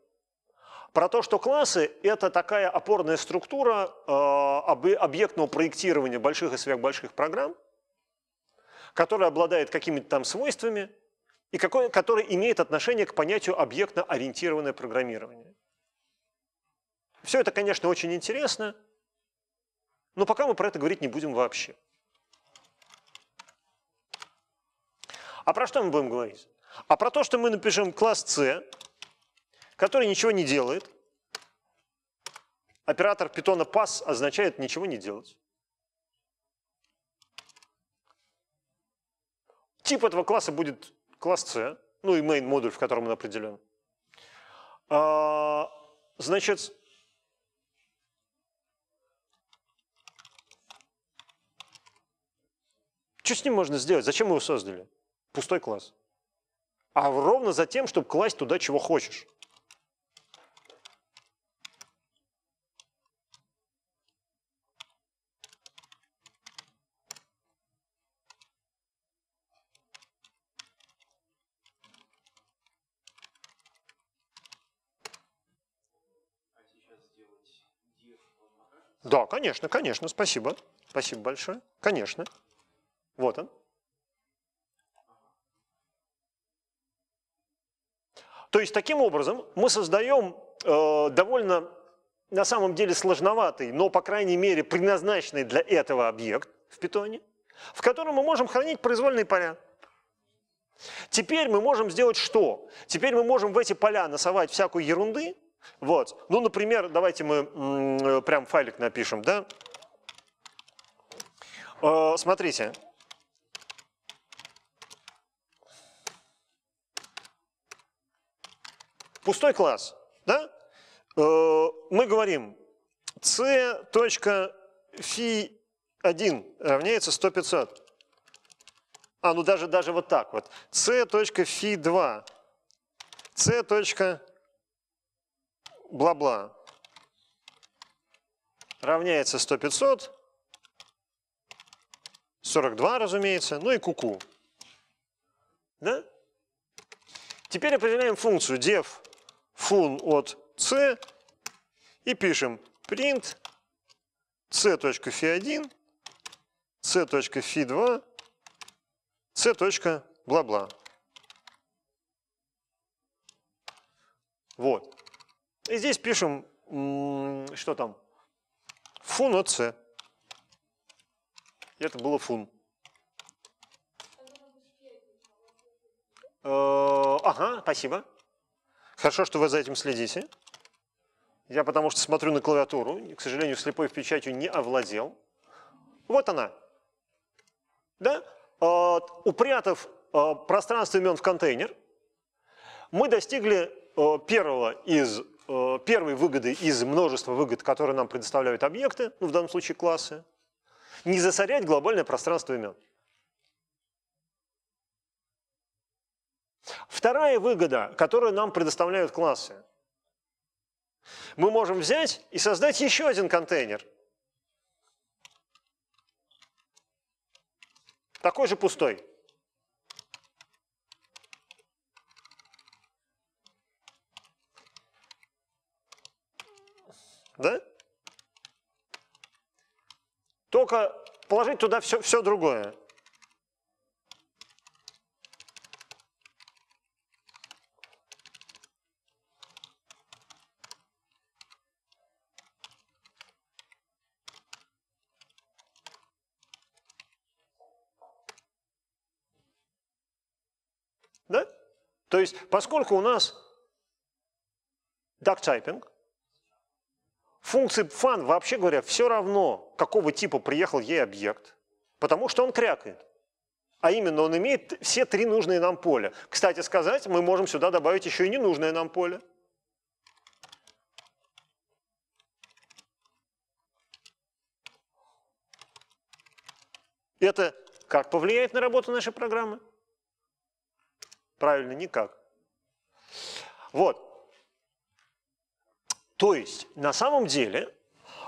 A: про то, что классы – это такая опорная структура э, объектного проектирования больших и сверхбольших программ, которая обладает какими-то там свойствами и какой, которая имеет отношение к понятию объектно-ориентированное программирование. Все это, конечно, очень интересно, но пока мы про это говорить не будем вообще. А про что мы будем говорить? А про то, что мы напишем класс C, который ничего не делает. Оператор питона pass означает ничего не делать. Тип этого класса будет класс C, ну и main модуль, в котором он определен. А, значит, Что с ним можно сделать? Зачем мы его создали? Пустой класс. А ровно за тем, чтобы класть туда, чего хочешь. Да, конечно, конечно, спасибо. Спасибо большое. Конечно. Вот он. То есть таким образом мы создаем э, довольно на самом деле сложноватый, но по крайней мере предназначенный для этого объект в питоне, в котором мы можем хранить произвольные поля. Теперь мы можем сделать что? Теперь мы можем в эти поля насовать всякую ерунды. Вот. Ну, например, давайте мы прям файлик напишем, да? Э, смотрите. Пустой класс, да? Э, мы говорим c.phi1 равняется 100-500. А, ну даже, даже вот так вот. c.phi2, c. бла-бла равняется 100-500, 42, разумеется, ну и куку. -ку. Да? Теперь определяем функцию def fun от c и пишем print c.phi1, c.phi2, c. бла-бла. Вот. И здесь пишем, что там, фун от c. Это было фун. Э, ага, спасибо. Хорошо, что вы за этим следите. Я потому что смотрю на клавиатуру, и, к сожалению, слепой в печатью не овладел. Вот она. Да? Э, упрятав э, пространство имен в контейнер, мы достигли э, первого из, первой выгоды из множества выгод, которые нам предоставляют объекты, ну, в данном случае классы, не засорять глобальное пространство имен. Вторая выгода, которую нам предоставляют классы. Мы можем взять и создать еще один контейнер. Такой же пустой. Да? Только положить туда все, все другое. Да? То есть, поскольку у нас typing, функции fun, вообще говоря, все равно, какого типа приехал ей объект, потому что он крякает. А именно, он имеет все три нужные нам поля. Кстати сказать, мы можем сюда добавить еще и ненужное нам поле. Это как повлияет на работу нашей программы? Правильно, никак. Вот. То есть, на самом деле,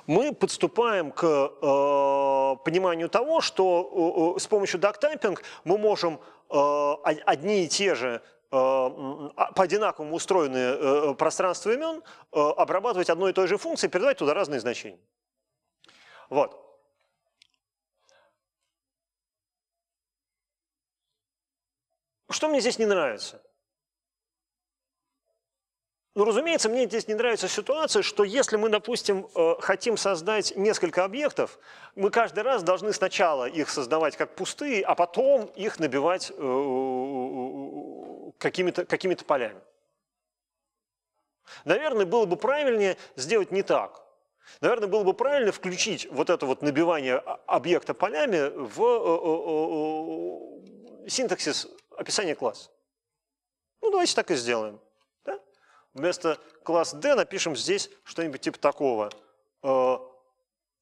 A: мы подступаем к э, пониманию того, что э, с помощью дактайпинг мы можем э, одни и те же э, по одинаковому устроенные э, пространства имен э, обрабатывать одной и той же функцией, передавать туда разные значения. Вот. Что мне здесь не нравится? Ну, разумеется, мне здесь не нравится ситуация, что если мы, допустим, э, хотим создать несколько объектов, мы каждый раз должны сначала их создавать как пустые, а потом их набивать э, какими-то какими полями. Наверное, было бы правильнее сделать не так. Наверное, было бы правильно включить вот это вот набивание объекта полями в э, синтаксис описание класса. Ну, давайте так и сделаем. Да? Вместо класс D напишем здесь что-нибудь типа такого. Э,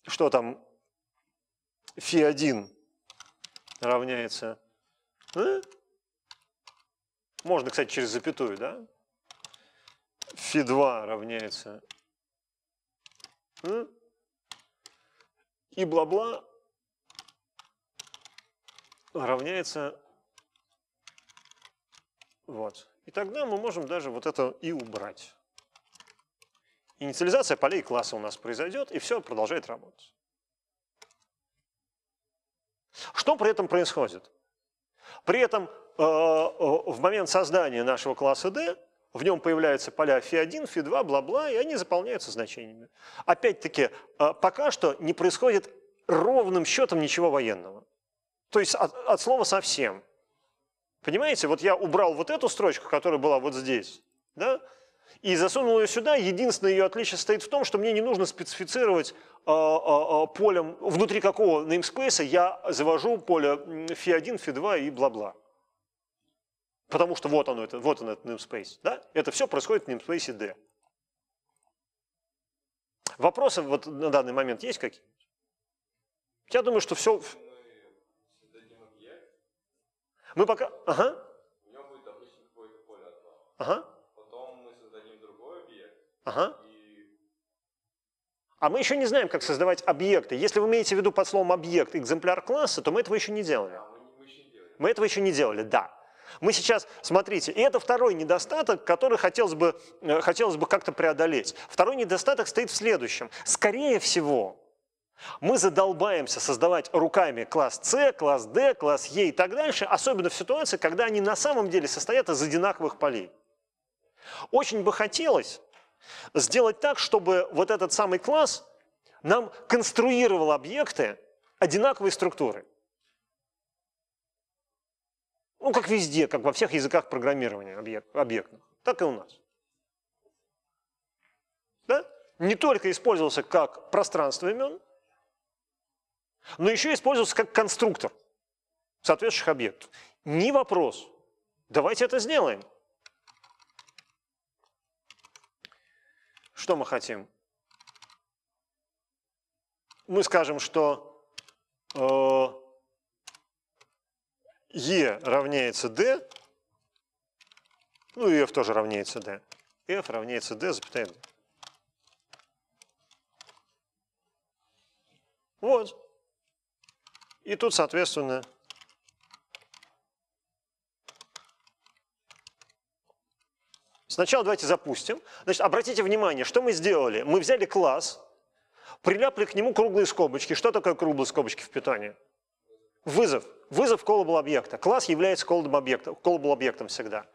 A: что там? φ1 равняется... Э? Можно, кстати, через запятую, да? φ2 равняется... Э? И бла-бла равняется вот. И тогда мы можем даже вот это и убрать. Инициализация полей класса у нас произойдет, и все продолжает работать. Что при этом происходит? При этом э, э, в момент создания нашего класса D в нем появляются поля φ1, φ2, бла-бла, и они заполняются значениями. Опять-таки, э, пока что не происходит ровным счетом ничего военного. То есть от, от слова совсем. Понимаете, вот я убрал вот эту строчку, которая была вот здесь, да, и засунул ее сюда. Единственное ее отличие состоит в том, что мне не нужно специфицировать э, э, полем, внутри какого namespace я завожу поле φ1, φ2 и бла-бла. Потому что вот оно, это, вот он этот namespace. Да? Это все происходит в namespace D. Вопросы вот на данный момент есть какие-нибудь? Я думаю, что все... Мы пока... Ага.
B: У него будет, допустим, какое-то поле одно.
A: Ага.
B: Потом мы создадим другой объект.
A: Ага. А мы еще не знаем, как создавать объекты. Если вы имеете в виду под словом объект экземпляр класса, то мы этого еще не делали.
B: а, мы, еще не делаем.
A: Мы этого еще не делали, да. Мы сейчас, смотрите, и это второй недостаток, который хотелось бы, э, хотелось бы как-то преодолеть. Второй недостаток стоит в следующем. Скорее всего, мы задолбаемся создавать руками класс C, класс D, класс E и так дальше, особенно в ситуации, когда они на самом деле состоят из одинаковых полей. Очень бы хотелось сделать так, чтобы вот этот самый класс нам конструировал объекты одинаковой структуры. Ну, как везде, как во всех языках программирования объект, объектных, так и у нас. Да? Не только использовался как пространство имен, но еще использовался как конструктор соответствующих объектов. Не вопрос. Давайте это сделаем. Что мы хотим? Мы скажем, что э, E равняется D, ну и F тоже равняется D. F равняется D, запятая D. Вот. И тут, соответственно, сначала давайте запустим. Значит, обратите внимание, что мы сделали. Мы взяли класс, приляпли к нему круглые скобочки. Что такое круглые скобочки в питании? Вызов. Вызов callable объекта. Класс является callable объектом, callable объектом всегда.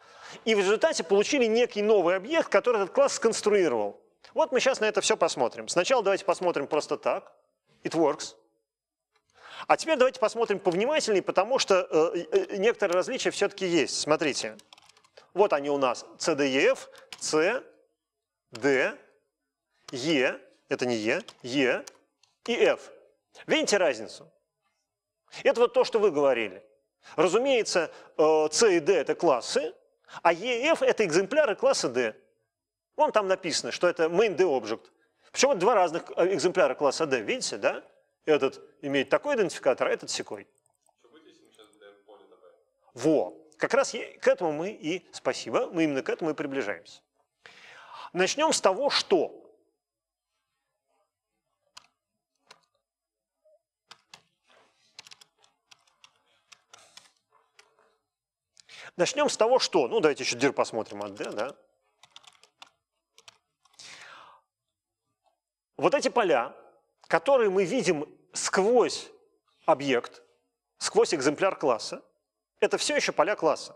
A: И в результате получили некий новый объект, который этот класс сконструировал. Вот мы сейчас на это все посмотрим. Сначала давайте посмотрим просто так. It works. А теперь давайте посмотрим повнимательнее, потому что э, э, некоторые различия все-таки есть. Смотрите. Вот они у нас. CDEF, C, D, E, это не E, E и F. Видите разницу? Это вот то, что вы говорили. Разумеется, э, C и D это классы, а E и F это экземпляры класса D. Вон там написано, что это main D object. Причем это два разных э, экземпляра класса D, видите, да? Этот имеет такой идентификатор, а этот секой. Во. Как раз к этому мы и, спасибо, мы именно к этому и приближаемся. Начнем с того, что Начнем с того, что, ну давайте еще дир посмотрим от D, да. Вот эти поля, которые мы видим сквозь объект, сквозь экземпляр класса, это все еще поля класса.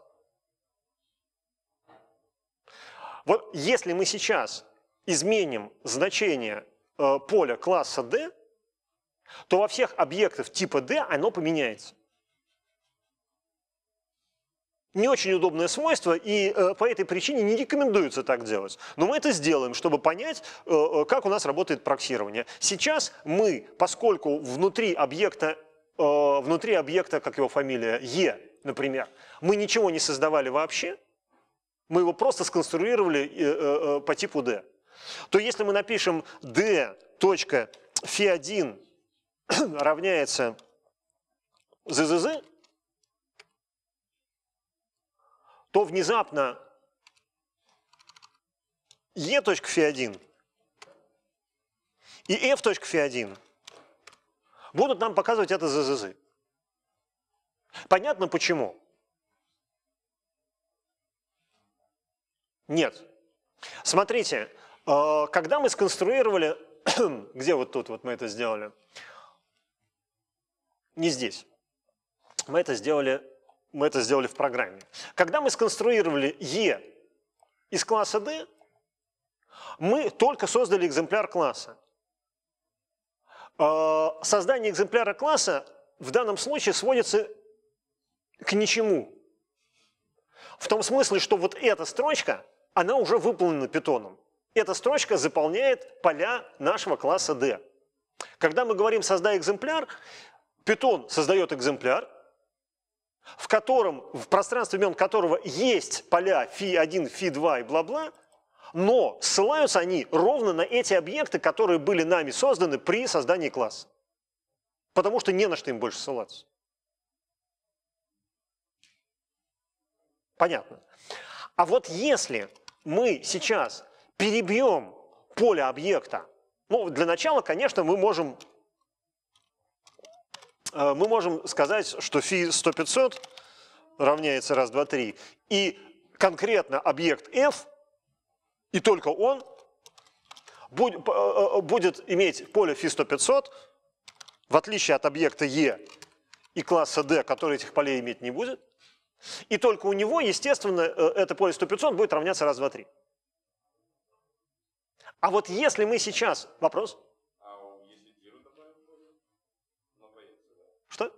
A: Вот если мы сейчас изменим значение э, поля класса D, то во всех объектах типа D оно поменяется. Не очень удобное свойство, и э, по этой причине не рекомендуется так делать. Но мы это сделаем, чтобы понять, э, э, как у нас работает проксирование. Сейчас мы, поскольку внутри объекта, э, внутри объекта, как его фамилия, E, например, мы ничего не создавали вообще, мы его просто сконструировали э, э, по типу D, то если мы напишем d.φ1 [CLEARS THROAT] равняется zzz, то внезапно e.φ1 и f.φ1 будут нам показывать это zzz. Понятно почему? Нет. Смотрите, э, когда мы сконструировали, [COUGHS] где вот тут вот мы это сделали? Не здесь. Мы это сделали, мы это сделали в программе. Когда мы сконструировали e из класса D, мы только создали экземпляр класса. Э, Создание экземпляра класса в данном случае сводится к ничему. В том смысле, что вот эта строчка, она уже выполнена питоном. Эта строчка заполняет поля нашего класса D. Когда мы говорим «создай экземпляр», питон создает экземпляр, в котором, в пространстве имен которого есть поля фи1, фи2 и бла-бла, но ссылаются они ровно на эти объекты, которые были нами созданы при создании класса. Потому что не на что им больше ссылаться. Понятно. А вот если мы сейчас перебьем поле объекта, ну, для начала, конечно, мы можем, мы можем сказать, что фи 100-500 равняется раз, два, три, и конкретно объект f, и только он, будет, э, э, будет иметь поле фи 100-500, в отличие от объекта e и класса d, который этих полей иметь не будет, и только у него, естественно, это поле 100-500 будет равняться раз, два, три. А вот если мы сейчас... Вопрос?
B: А у- если диру добавим поле? Ну, появится, да.
A: Что?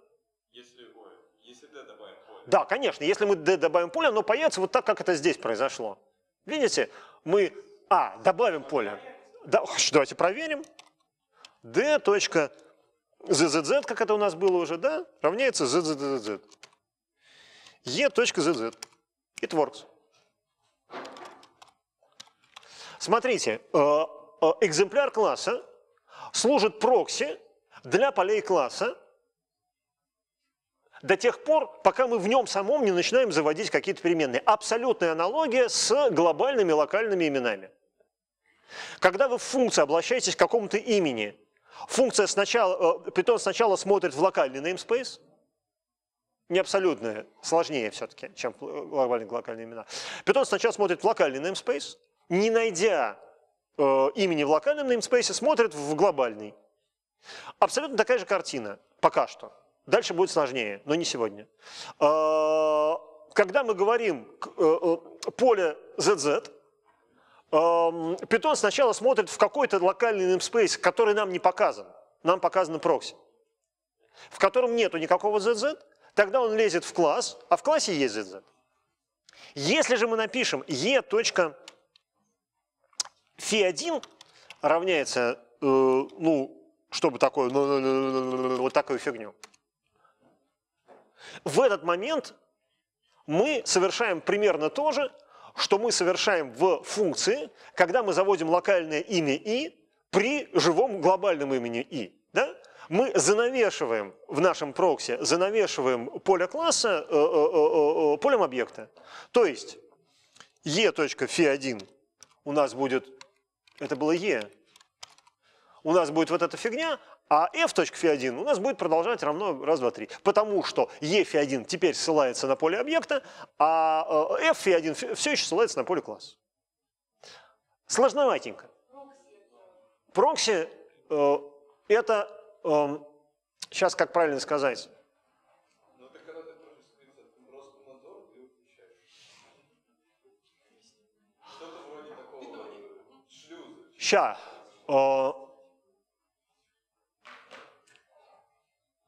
B: Если, ой, если d добавим поле.
A: Да, конечно, если мы d добавим поле, оно появится вот так, как это здесь произошло. Видите, мы... А, добавим поле. Да, давайте проверим. d точка zzz, как это у нас было уже, да, равняется zzz. e точка zz. It works. Смотрите, э, э, экземпляр класса служит прокси для полей класса, до тех пор, пока мы в нем самом не начинаем заводить какие-то переменные. Абсолютная аналогия с глобальными локальными именами. Когда вы в функции обращаетесь к какому-то имени, функция сначала, э, Python сначала смотрит в локальный namespace, не абсолютно, сложнее все-таки, чем глобальные локальные имена. Python сначала смотрит в локальный namespace, не найдя э, имени в локальном namespace, смотрит в глобальный. Абсолютно такая же картина, пока что. Дальше будет сложнее, но не сегодня. Э, Когда мы говорим э, э, поле ZZ, Python сначала смотрит в какой-то локальный namespace, который нам не показан. Нам показано прокси. В котором нету никакого ZZ, тогда он лезет в класс, а в классе есть ZZ. Если же мы напишем e. фи1 равняется, э, ну, чтобы такое, ну, ну, ну, вот такую фигню. В этот момент мы совершаем примерно то же, что мы совершаем в функции, когда мы заводим локальное имя i при живом глобальном имени i. Да? Мы занавешиваем в нашем прокси, занавешиваем поле класса э, э, э, э, полем объекта. То есть e.fi1 у нас будет, это было e, у нас будет вот эта фигня, а f.fi1 у нас будет продолжать равно раз, два, три. Потому что e.fi1 теперь ссылается на поле объекта, а э, f.fi1 все еще ссылается на поле класса. Сложноватенько. Прокси э, это, сейчас как правильно сказать,
B: Ну, ты когда ты просишь Роскомнадзор, ты включаешь. Что-то вроде такого шлюза.
A: Ща. э,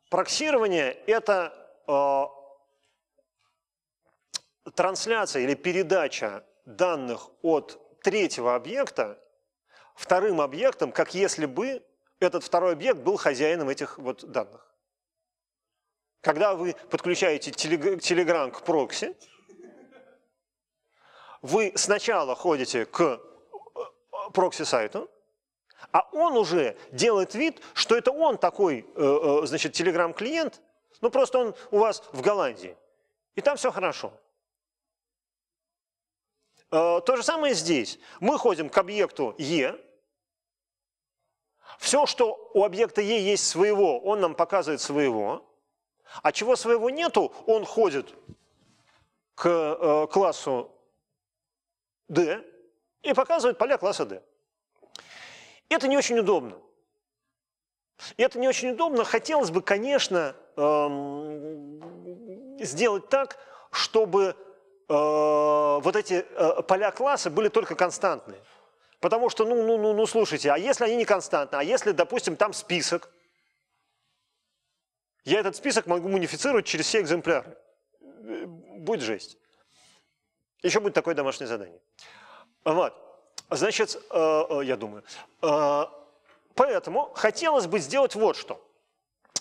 A: Проксирование – это э, трансляция или передача данных от третьего объекта вторым объектом, как если бы этот второй объект был хозяином этих вот данных. Когда вы подключаете Telegram к прокси, вы сначала ходите к э, прокси-сайту, а он уже делает вид, что это он такой, э, э, значит, телеграм-клиент, ну просто он у вас в Голландии, и там все хорошо. Э, То же самое здесь. Мы ходим к объекту E, все, что у объекта E есть своего, он нам показывает своего, а чего своего нету, он ходит к классу D и показывает поля класса D. Это не очень удобно. Это не очень удобно. Хотелось бы, конечно, эм, сделать так, чтобы вот эти э, поля класса были только константные. Потому что, ну, ну, ну, ну, слушайте, а если они не константны, а если, допустим, там список, я этот список могу унифицировать через все экземпляры. Будет жесть. Еще будет такое домашнее задание. Вот. Значит, э, э, я думаю, э, поэтому хотелось бы сделать вот что.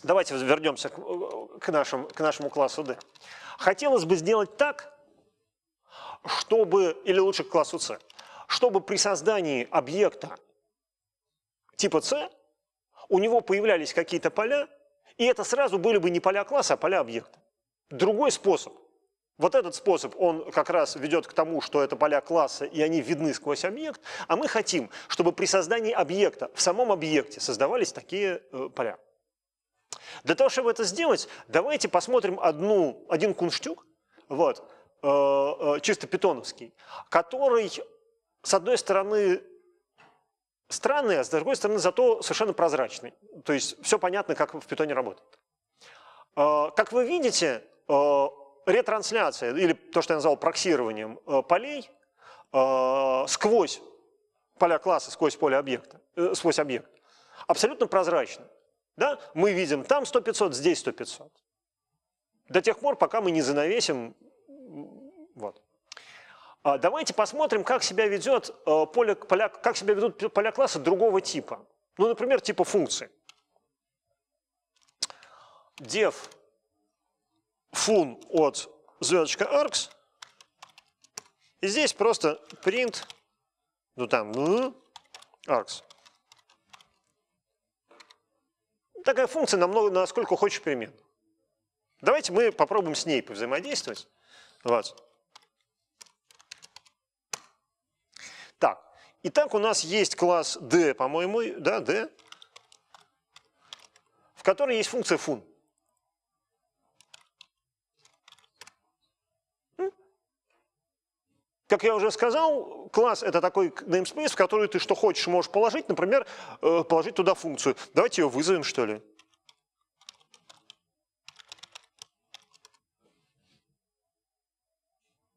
A: Давайте вернемся к, нашему, к нашему классу D. Хотелось бы сделать так, чтобы, или лучше к классу C, чтобы при создании объекта типа C у него появлялись какие-то поля, и это сразу были бы не поля класса, а поля объекта. Другой способ. Вот этот способ, он как раз ведет к тому, что это поля класса, и они видны сквозь объект, а мы хотим, чтобы при создании объекта в самом объекте создавались такие э, поля. Для того, чтобы это сделать, давайте посмотрим одну, один кунштюк, вот, э, э, чисто питоновский, который, с одной стороны, странный, а с другой стороны, зато совершенно прозрачный. То есть все понятно, как в питоне работает. Э, как вы видите, э, ретрансляция, или то, что я назвал проксированием э, полей, э, сквозь поля класса, сквозь поле объекта, э, сквозь объект, абсолютно прозрачна. Да? Мы видим там 100-500, здесь 100-500. До тех пор, пока мы не занавесим. Вот. А давайте посмотрим, как себя, ведет поле, поля, как себя ведут поля класса другого типа. Ну, например, типа функции. def фун от звездочка args. И здесь просто print, ну там, args. Такая функция намного, насколько хочешь перемен. Давайте мы попробуем с ней повзаимодействовать. Вот. Так, итак, у нас есть класс D, по-моему, да, D, в которой есть функция фун. Как я уже сказал, класс – это такой namespace, в который ты что хочешь можешь положить. Например, э, положить туда функцию. Давайте ее вызовем, что ли.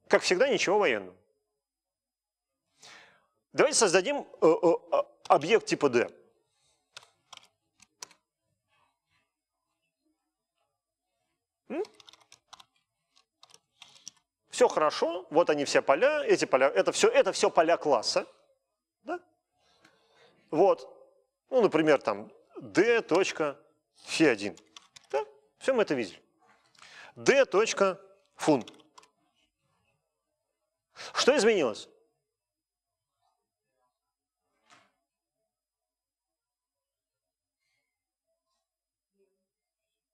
A: Как всегда, ничего военного. Давайте создадим э, э, объект типа D. Все хорошо, вот они все поля, эти поля, это все, это все поля класса. Да? Вот. Ну, например, там d.фи1. Да? Все мы это видели. d.фун. Что изменилось?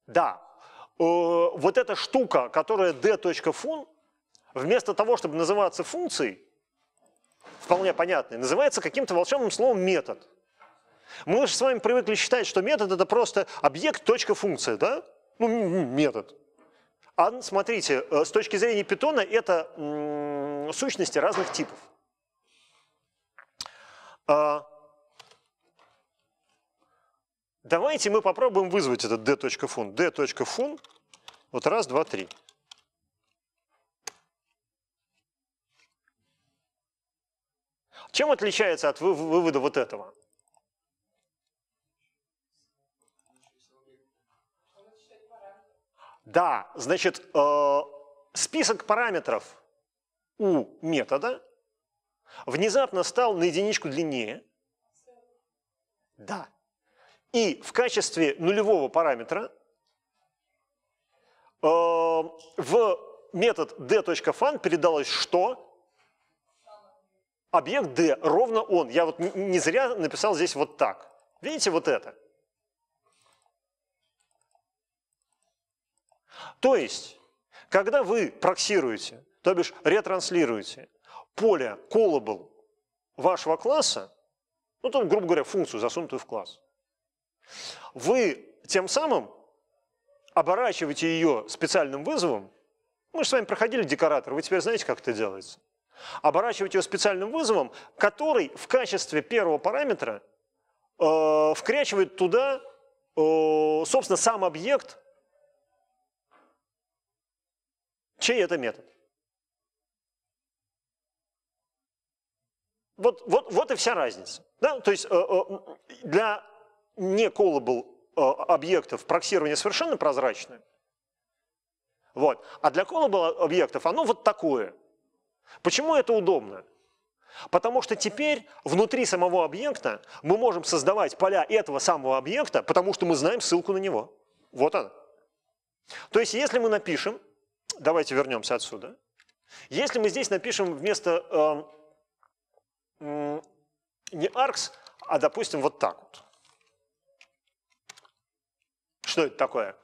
A: Да, э, вот эта штука, которая d.фун, вместо того, чтобы называться функцией, вполне понятной, называется каким-то волшебным словом метод. Мы же с вами привыкли считать, что метод это просто объект, точка, функция, да? Ну, метод. А смотрите, э, с точки зрения питона это сущности разных типов. А, давайте мы попробуем вызвать этот d.fun. d.fun, вот раз, два, три. Чем отличается от вывода вот этого? Да, значит, э, список параметров у метода внезапно стал на единичку длиннее. Да. И в качестве нулевого параметра э, в метод d.fun передалось что? Объект D ровно он. Я вот не зря написал здесь вот так. Видите вот это? То есть, когда вы проксируете, то бишь ретранслируете поле callable вашего класса, ну, то, грубо говоря, функцию, засунутую в класс, вы тем самым оборачиваете ее специальным вызовом. Мы же с вами проходили декоратор, вы теперь знаете, как это делается оборачивать ее специальным вызовом, который в качестве первого параметра э, вкрячивает туда, э, собственно, сам объект, чей это метод. Вот, вот, вот и вся разница. Да? То есть э, э для не был э, объектов проксирование совершенно прозрачное, вот. а для callable объектов оно вот такое – Почему это удобно? Потому что теперь внутри самого объекта мы можем создавать поля этого самого объекта, потому что мы знаем ссылку на него. Вот она. То есть если мы напишем, давайте вернемся отсюда, если мы здесь напишем вместо э, не args, а допустим вот так вот. Что это такое?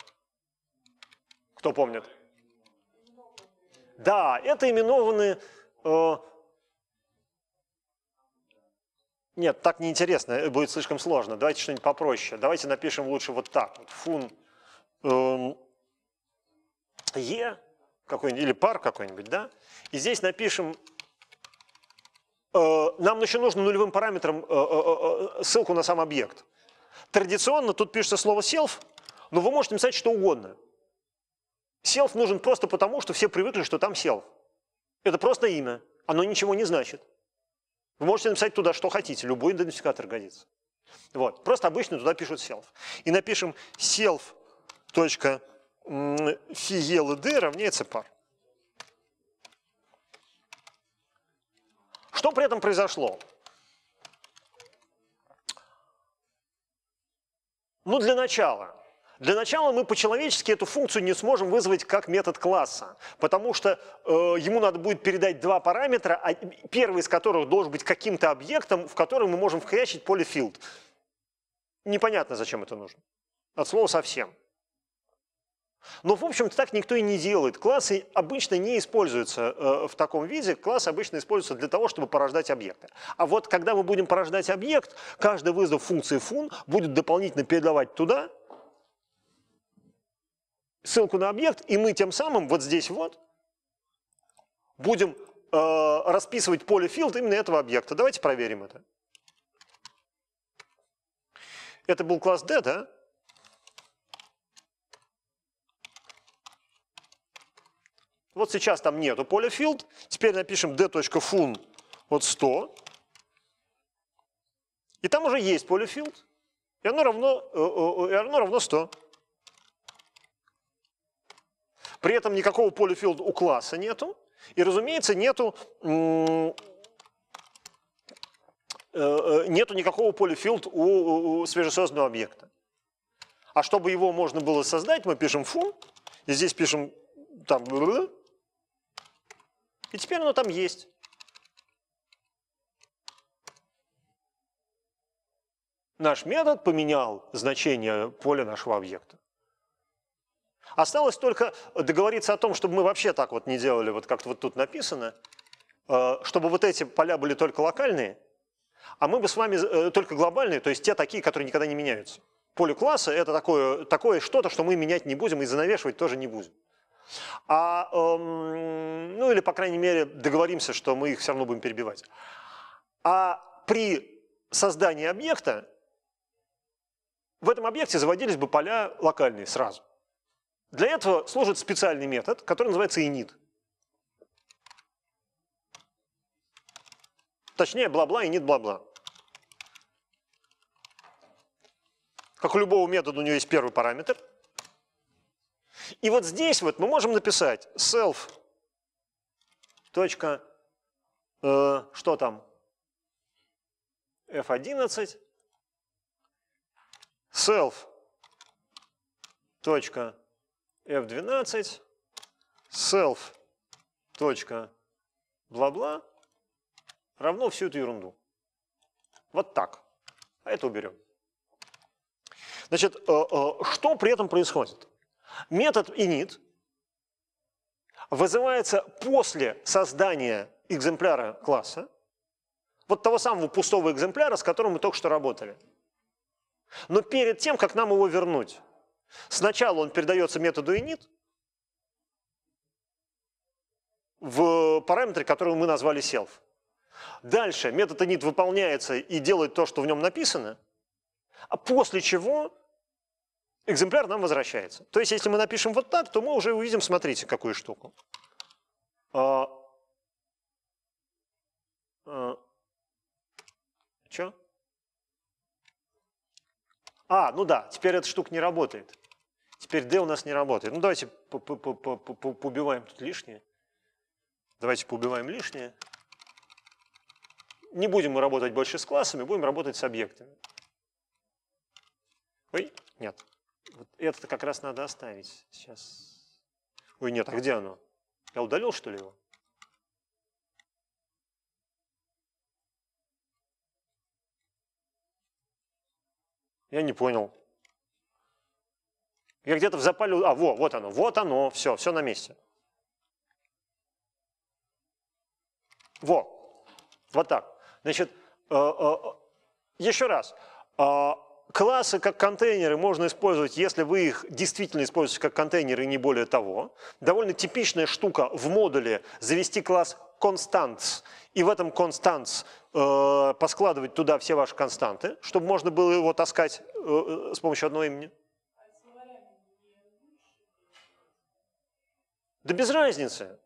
A: Кто помнит? Да, это именованные... Э, нет, так неинтересно, будет слишком сложно. Давайте что-нибудь попроще. Давайте напишем лучше вот так. Вот фун э, e какой-нибудь, или пар какой-нибудь, да? И здесь напишем, э, нам еще нужно нулевым параметром э, э, э, ссылку на сам объект. Традиционно тут пишется слово self, но вы можете написать что угодно. Self нужен просто потому, что все привыкли, что там self. Это просто имя, оно ничего не значит. Вы можете написать туда, что хотите, любой идентификатор годится. Вот. Просто обычно туда пишут self. И напишем self. фи eld равняется пар. Что при этом произошло? Ну, для начала. Для начала мы по-человечески эту функцию не сможем вызвать как метод класса, потому что э, ему надо будет передать два параметра, а первый из которых должен быть каким-то объектом, в который мы можем вхрячить поле field. Непонятно, зачем это нужно. От слова совсем. Но, в общем-то, так никто и не делает. Классы обычно не используются э, в таком виде. Классы обычно используются для того, чтобы порождать объекты. А вот когда мы будем порождать объект, каждый вызов функции fun будет дополнительно передавать туда ссылку на объект, и мы тем самым вот здесь вот будем э, расписывать поле field именно этого объекта. Давайте проверим это. Это был класс D, да? Вот сейчас там нету поля field. Теперь напишем d.fun от 100. И там уже есть поле field. И оно равно, э, э, и оно равно 100. При этом никакого field у класса нету. И, разумеется, нету, э, нету никакого field у, свежесозданного объекта. А чтобы его можно было создать, мы пишем fun, и здесь пишем там и теперь оно там есть. Наш метод поменял значение поля нашего объекта. Осталось только договориться о том, чтобы мы вообще так вот не делали, вот как вот тут написано, э, чтобы вот эти поля были только локальные, а мы бы с вами э, только глобальные, то есть те такие, которые никогда не меняются. Поле класса – это такое, такое что-то, что мы менять не будем и занавешивать тоже не будем. А, эм, ну или, по крайней мере, договоримся, что мы их все равно будем перебивать. А при создании объекта в этом объекте заводились бы поля локальные сразу. Для этого служит специальный метод, который называется init. Точнее, бла-бла, init, бла-бла. Как у любого метода у него есть первый параметр – и вот здесь вот мы можем написать self. Точка, э, что там? F11. Self. Точка F12. Self. Точка бла-бла равно всю эту ерунду. Вот так. А это уберем. Значит, э, э, что при этом происходит? Метод init вызывается после создания экземпляра класса, вот того самого пустого экземпляра, с которым мы только что работали. Но перед тем, как нам его вернуть, сначала он передается методу init в параметре, который мы назвали self. Дальше метод init выполняется и делает то, что в нем написано, а после чего экземпляр нам возвращается. То есть, если мы напишем вот так, то мы уже увидим, смотрите, какую штуку. А, а, Че? А, ну да, теперь эта штука не работает. Теперь D у нас не работает. Ну давайте по- по- по- по- по- поубиваем тут лишнее. Давайте поубиваем лишнее. Не будем мы работать больше с классами, будем работать с объектами. Ой, нет. Вот это как раз надо оставить. Сейчас. Ой, нет, а где оно? Я удалил, что ли, его? Я не понял. Я где-то в запале... А, во, вот оно, вот оно, все, все на месте. Во, вот так. Значит, э, э, еще раз. Э, Классы как контейнеры можно использовать, если вы их действительно используете как контейнеры не более того. Довольно типичная штука в модуле завести класс constants и в этом constants э, поскладывать туда все ваши константы, чтобы можно было его таскать э, с помощью одного имени. Да без разницы.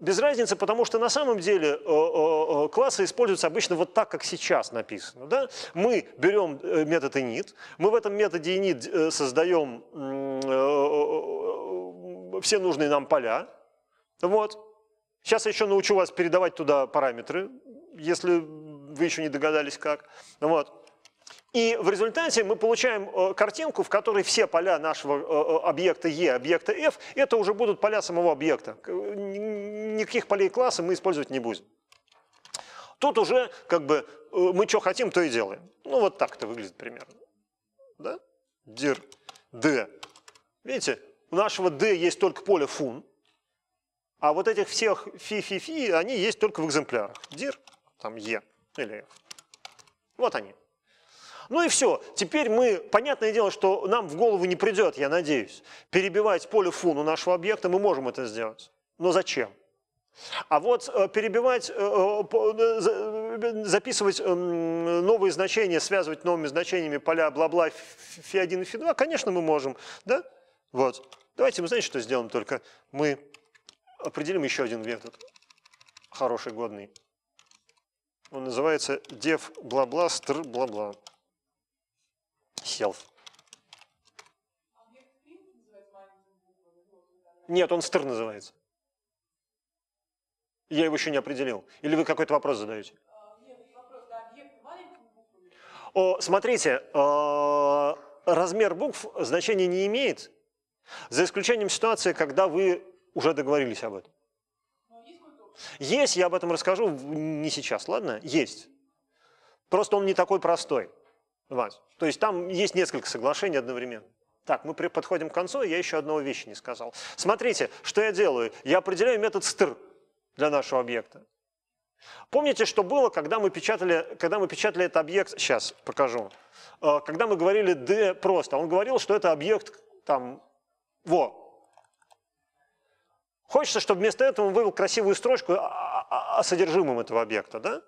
A: Без разницы, потому что на самом деле э, э, э, классы используются обычно вот так, как сейчас написано. Да? Мы берем метод init, мы в этом методе init создаем все нужные нам поля. Вот. Сейчас я еще научу вас передавать туда параметры, если вы еще не догадались как. Вот. И в результате мы получаем э, картинку, в которой все поля нашего э, э, объекта E, объекта F, это уже будут поля самого объекта. Никаких полей класса мы использовать не будем. Тут уже как бы мы что хотим, то и делаем. Ну вот так это выглядит примерно. Да? dir d. Видите, у нашего d есть только поле fun, а вот этих всех фи-фи-фи, они есть только в экземплярах. dir, там e или f. Вот они. Ну и все. Теперь мы, понятное дело, что нам в голову не придет, я надеюсь, перебивать поле fun у нашего объекта, мы можем это сделать. Но зачем? А вот э, перебивать, э, э, записывать эм, новые значения, связывать новыми значениями поля бла-бла фи1 и фи2, конечно, мы можем. Да? Вот. Давайте мы, знаете, что сделаем только? Мы определим еще один метод, хороший, годный. Он называется def бла-бла str бла-бла. Self. Нет, он str называется. Я его еще не определил. Или вы какой-то вопрос задаете? О, смотрите, э, размер букв значения не имеет, за исключением ситуации, когда вы уже договорились об этом. Есть, я об этом расскажу не сейчас, ладно? Есть. Просто он не такой простой. Вась. То есть там есть несколько соглашений одновременно. Так, мы подходим к концу, я еще одного вещи не сказал. Смотрите, что я делаю. Я определяю метод str для нашего объекта. Помните, что было, когда мы печатали, когда мы печатали этот объект, сейчас покажу, Э, когда мы говорили d просто, он говорил, что это объект там, во. Хочется, чтобы вместо этого он вывел красивую строчку о содержимом этого объекта, да?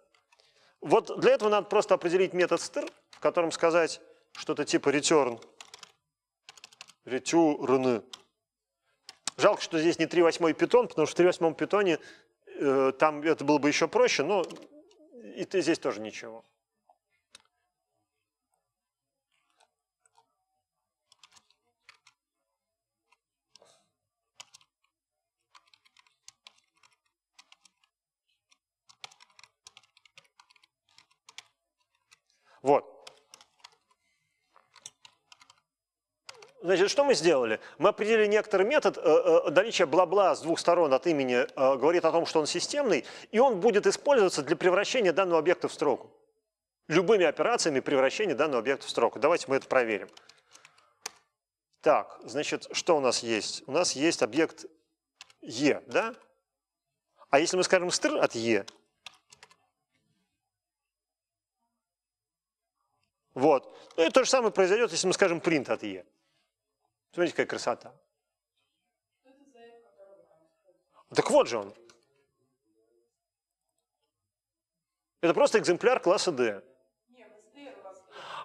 A: Вот для этого надо просто определить метод str, в котором сказать что-то типа return, return. Жалко, что здесь не 3.8 питон, потому что в 3.8 питоне э, там это было бы еще проще, но и здесь тоже ничего. Вот. Значит, что мы сделали? Мы определили некоторый метод, э, э, наличие бла-бла с двух сторон от имени э, говорит о том, что он системный, и он будет использоваться для превращения данного объекта в строку. Любыми операциями превращения данного объекта в строку. Давайте мы это проверим. Так, значит, что у нас есть? У нас есть объект E, да? А если мы скажем str от E, вот, ну и то же самое произойдет, если мы скажем print от E. Смотрите, какая красота. Так вот же он. Это просто экземпляр класса D.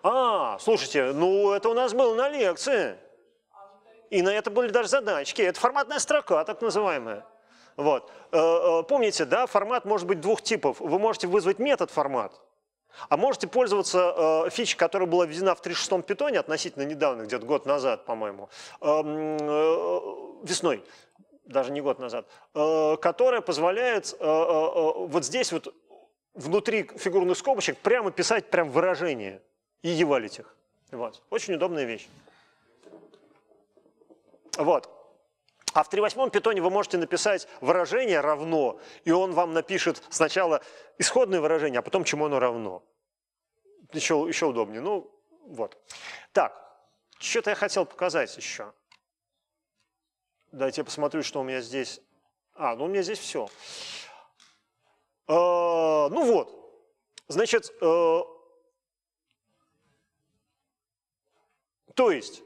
A: А, слушайте, ну это у нас было на лекции. И на это были даже задачки. Это форматная строка, так называемая. Вот. Э, э, Помните, да, формат может быть двух типов. Вы можете вызвать метод формат, А можете пользоваться э, фичей, которая была введена в 3.6 питоне относительно недавно, где-то год назад, по-моему, э, э, весной, даже не год назад, э, которая позволяет э, э, э, вот здесь вот внутри фигурных скобочек прямо писать прям выражение и евалить их. Вот. Очень удобная вещь. Вот. А в 3.8 питоне вы можете написать выражение равно, и он вам напишет сначала исходное выражение, а потом чему оно равно. Еще, еще удобнее. Ну, вот. Так, что-то я хотел показать еще. Дайте я посмотрю, что у меня здесь. А, ну у меня здесь все. А, ну вот. Значит, э, то есть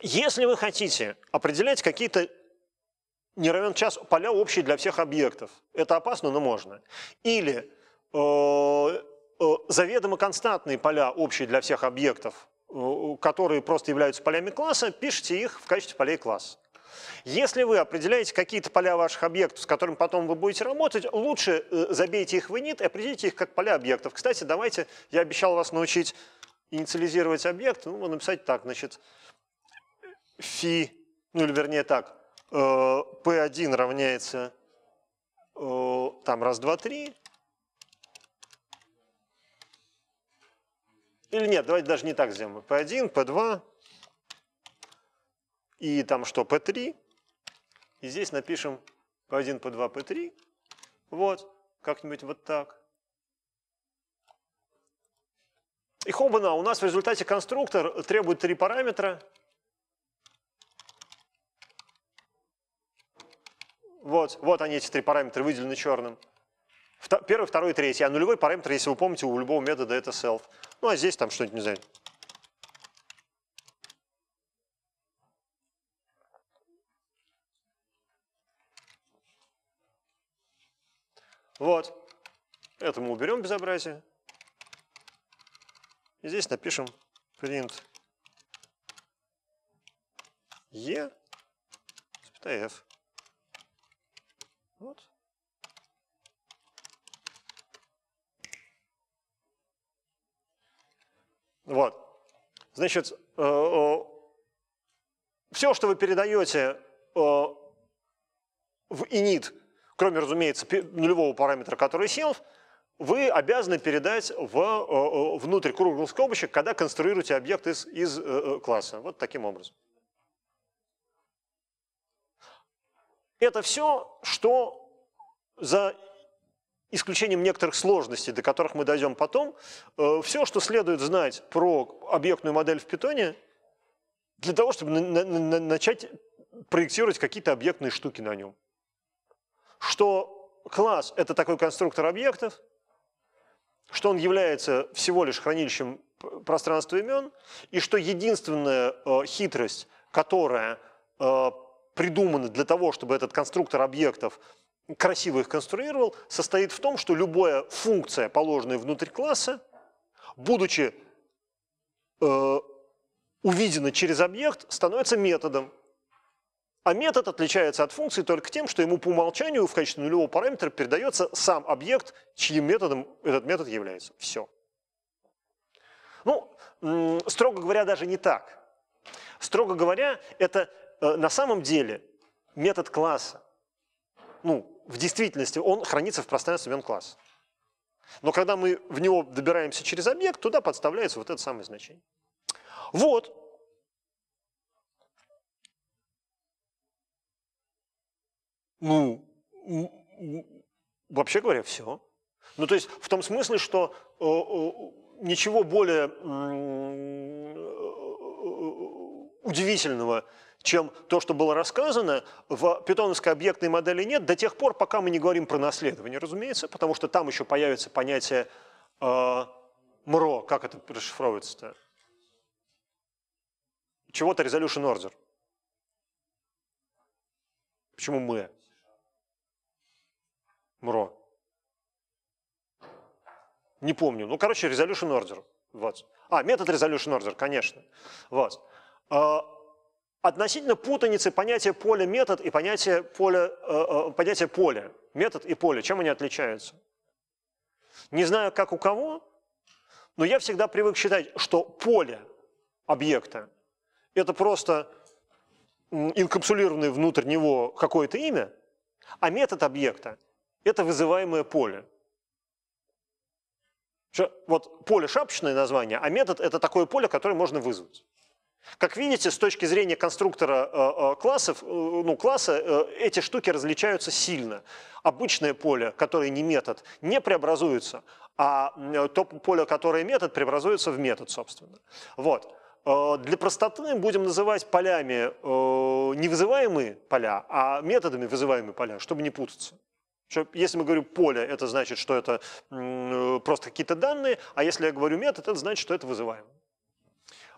A: если вы хотите определять какие-то не равен час поля общие для всех объектов, это опасно, но можно. Или э, э, заведомо константные поля общие для всех объектов, э, которые просто являются полями класса, пишите их в качестве полей класса. Если вы определяете какие-то поля ваших объектов, с которыми потом вы будете работать, лучше э, забейте их в init и определите их как поля объектов. Кстати, давайте, я обещал вас научить инициализировать объект, ну, написать так, значит, фи, ну или вернее так, p1 э, равняется э, там раз, два, три. Или нет, давайте даже не так сделаем. p1, p2 и там что, p3. И здесь напишем p1, p2, p3. Вот, как-нибудь вот так. И хобана, у нас в результате конструктор требует три параметра – Вот, вот они, эти три параметра, выделены черным. Первый, второй, третий. А нулевой параметр, если вы помните, у любого метода это self. Ну, а здесь там что-нибудь, не знаю. Вот. Это мы уберем безобразие. И здесь напишем print e, f. Вот. Вот. Значит, э, э, все, что вы передаете э, в init, кроме, разумеется, нулевого параметра, который self, вы обязаны передать в, внутрь круглых скобочек, когда конструируете объект из, из класса. Вот таким образом. Это все, что за исключением некоторых сложностей, до которых мы дойдем потом, э, все, что следует знать про объектную модель в питоне, для того, чтобы начать проектировать какие-то объектные штуки на нем. Что класс – это такой конструктор объектов, что он является всего лишь хранилищем пространства имен, и что единственная э, хитрость, которая э, придуманы для того, чтобы этот конструктор объектов красиво их конструировал, состоит в том, что любая функция, положенная внутрь класса, будучи э, увидена через объект, становится методом. А метод отличается от функции только тем, что ему по умолчанию в качестве нулевого параметра передается сам объект, чьим методом этот метод является. Все. Ну, строго говоря, даже не так. Строго говоря, это на самом деле метод класса, ну, в действительности он хранится в пространстве имен класса. Но когда мы в него добираемся через объект, туда подставляется вот это самое значение. Вот. Ну, вообще говоря, все. Ну, то есть в том смысле, что э, э, ничего более удивительного чем то, что было рассказано, в питоновской объектной модели нет до тех пор, пока мы не говорим про наследование, разумеется, потому что там еще появится понятие э, МРО, как это расшифровывается-то? Чего-то resolution order. Почему мы? МРО. Не помню. Ну, короче, resolution order. Вот. А, метод resolution order, конечно. Вот. Относительно путаницы понятия поля метод и понятия поля, э, э, понятия поля. Метод и поле. Чем они отличаются? Не знаю, как у кого, но я всегда привык считать, что поле объекта – это просто инкапсулированное внутрь него какое-то имя, а метод объекта – это вызываемое поле. Вот поле – шапочное название, а метод – это такое поле, которое можно вызвать. Как видите, с точки зрения конструктора э, э, классов, э, ну, класса, эти штуки различаются сильно. Обычное поле, которое не метод, не преобразуется, а то поле, которое метод, преобразуется в метод, собственно. Вот. Для простоты будем называть полями не вызываемые поля, а методами вызываемые поля, чтобы не путаться. Если мы говорим поле, это значит, что это просто какие-то данные, а если я говорю метод, это значит, что это вызываемый.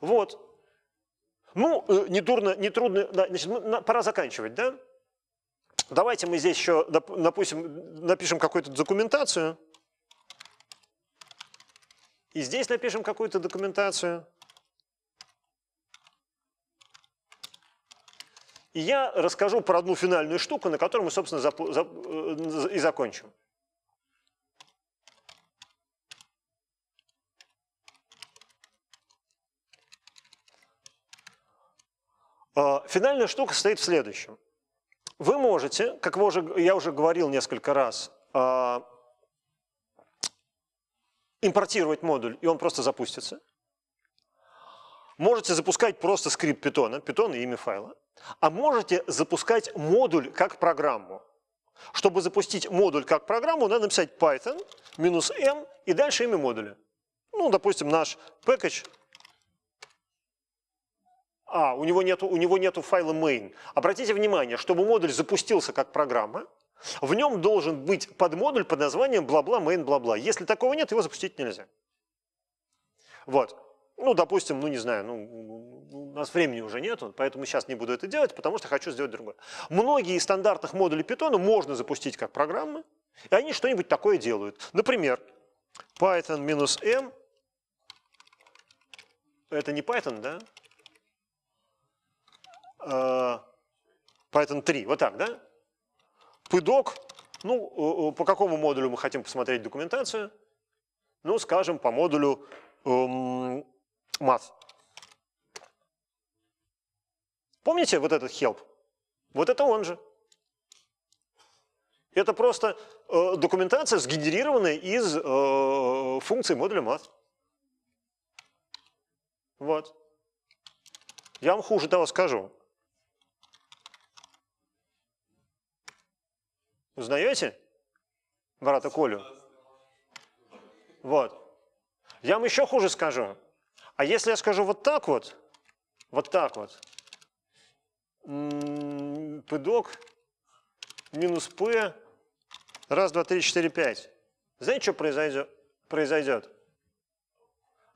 A: Вот. Ну, э, не, трудно, да, значит, пора заканчивать, да? Давайте мы здесь еще, допустим, напишем какую-то документацию. И здесь напишем какую-то документацию. И я расскажу про одну финальную штуку, на которой мы, собственно, э, и закончим. Финальная штука состоит в следующем. Вы можете, как вы уже, я уже говорил несколько раз, а, импортировать модуль, и он просто запустится. Можете запускать просто скрипт питона, питон и имя файла. А можете запускать модуль как программу. Чтобы запустить модуль как программу, надо написать Python m и дальше имя модуля. Ну, допустим, наш package а, у него, нету, у него нету файла main. Обратите внимание, чтобы модуль запустился как программа, в нем должен быть подмодуль под названием бла-бла main бла-бла. Если такого нет, его запустить нельзя. Вот. Ну, допустим, ну не знаю, ну, у нас времени уже нету, поэтому сейчас не буду это делать, потому что хочу сделать другое. Многие из стандартных модулей Python можно запустить как программы, и они что-нибудь такое делают. Например, Python-m, это не Python, да? Э, Python 3, вот так, да? Пыдок, ну, по какому модулю мы хотим посмотреть документацию? Ну, скажем, по модулю эм, math. Помните вот этот help? Вот это он же. Это просто э, документация, сгенерированная из э, функций модуля math. Вот. Я вам хуже того скажу. Узнаете брата Колю? Вот. Я вам еще хуже скажу. А если я скажу вот так вот, вот так вот, пыдок минус p, раз, два, три, четыре, пять. Знаете, что произойдет? произойдет?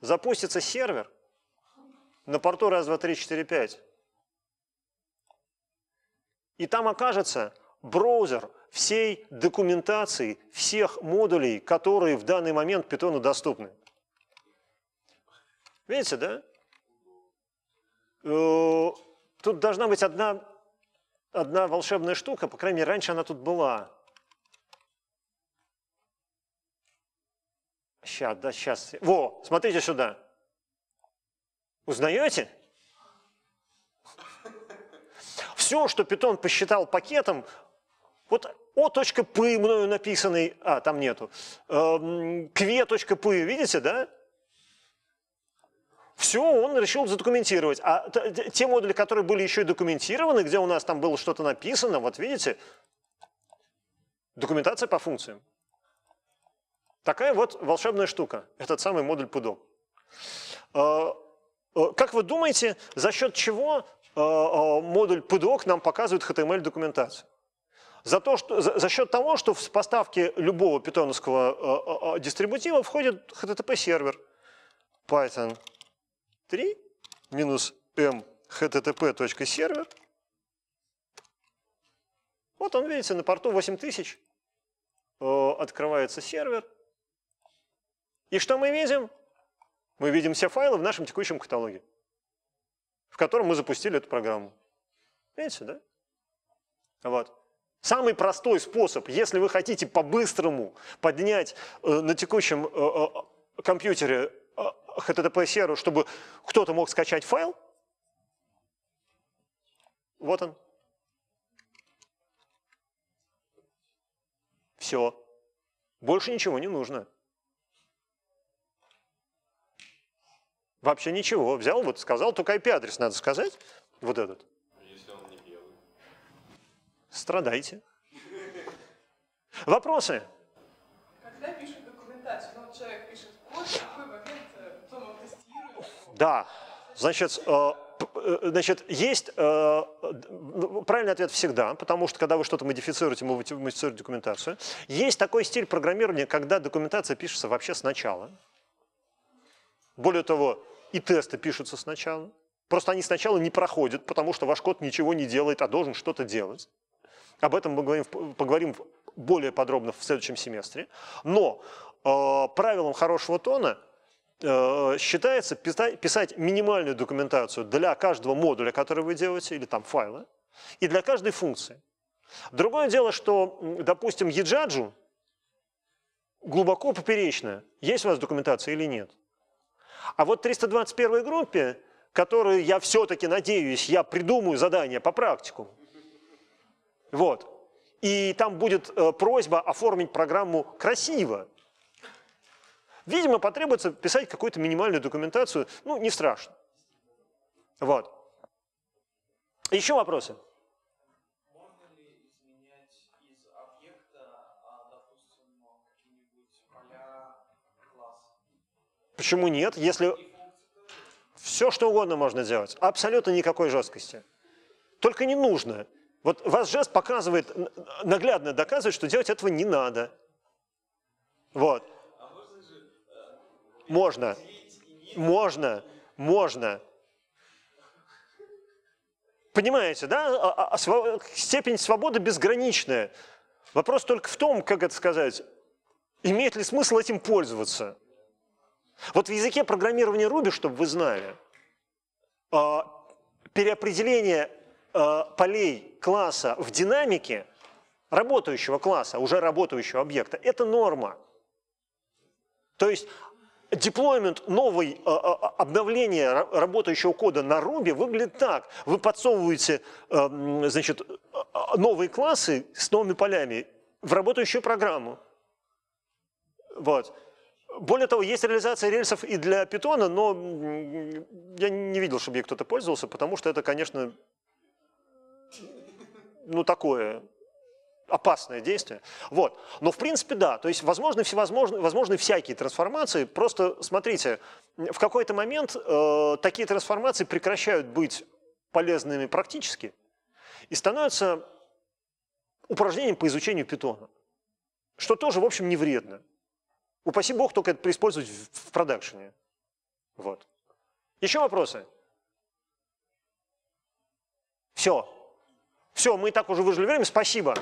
A: Запустится сервер на порту раз, два, три, четыре, пять. И там окажется браузер всей документации всех модулей, которые в данный момент Python доступны. Видите, да? Э, тут должна быть одна, одна волшебная штука, по крайней мере, раньше она тут была. Сейчас, да, сейчас. Во, смотрите сюда. Узнаете? Все, что Python посчитал пакетом, вот о.п мною написанный, а, там нету, кве.п, видите, да? Все, он решил задокументировать. А те модули, которые были еще и документированы, где у нас там было что-то написано, вот видите, документация по функциям. Такая вот волшебная штука, этот самый модуль PUDO. А, а, как вы думаете, за счет чего а, модуль PUDOC нам показывает HTML-документацию? За, то, что, за, за счет того, что в поставке любого питоновского э, э, дистрибутива входит HTTP-сервер Python 3 минус m http.сервер. Вот он, видите, на порту 8000 э, открывается сервер. И что мы видим? Мы видим все файлы в нашем текущем каталоге, в котором мы запустили эту программу. Видите, да? Вот. Самый простой способ, если вы хотите по-быстрому поднять э, на текущем э, э, компьютере э, HTTP-сервер, чтобы кто-то мог скачать файл, вот он. Все. Больше ничего не нужно. Вообще ничего. Взял, вот сказал, только IP-адрес надо сказать. Вот этот.
B: Если он не белый.
A: Страдайте. Вопросы?
D: Когда пишут документацию, ну человек пишет код, в какой момент э, потом он тестирует,
A: Да. Значит, э, э, значит есть э, ну, правильный ответ всегда, потому что когда вы что-то модифицируете, вы модифицируете документацию. Есть такой стиль программирования, когда документация пишется вообще сначала. Более того, и тесты пишутся сначала. Просто они сначала не проходят, потому что ваш код ничего не делает, а должен что-то делать. Об этом мы говорим поговорим более подробно в следующем семестре. Но э, правилом хорошего тона э, считается писа- писать минимальную документацию для каждого модуля, который вы делаете, или там файла, и для каждой функции. Другое дело, что, допустим, еджаджу глубоко поперечная. Есть у вас документация или нет? А вот 321 группе, которую я все-таки надеюсь, я придумаю задание по практику. Вот. И там будет э, просьба оформить программу красиво. Видимо, потребуется писать какую-то минимальную документацию. Ну, не страшно. Вот. Еще вопросы? Почему нет? Если все, что угодно можно делать. Абсолютно никакой жесткости. Только не нужно. Вот ваш жест показывает, наглядно доказывает, что делать этого не надо. Вот.
E: А можно
A: Можно. Можно. Понимаете, да? А- а- сво- Степень свободы безграничная. Вопрос только в том, как это сказать, имеет ли смысл этим пользоваться. Вот в языке программирования Ruby, чтобы вы знали, а, переопределение а, полей класса в динамике работающего класса, уже работающего объекта, это норма. То есть деплоймент новой а, а, обновления ра- работающего кода на Ruby выглядит так. Вы подсовываете м, значит, новые классы с новыми полями в работающую программу. Вот. Более того, есть реализация рельсов и для питона, но я не видел, чтобы ей кто-то пользовался, потому что это, конечно, ну такое опасное действие. Вот. Но в принципе да, то есть возможны всевозможные, возможны всякие трансформации. Просто смотрите, в какой-то момент э, такие трансформации прекращают быть полезными практически и становятся упражнением по изучению питона, что тоже, в общем, не вредно. Упаси бог только это использовать в, в продакшене. Вот. Еще вопросы? Все. Все, мы и так уже выжили время. Спасибо.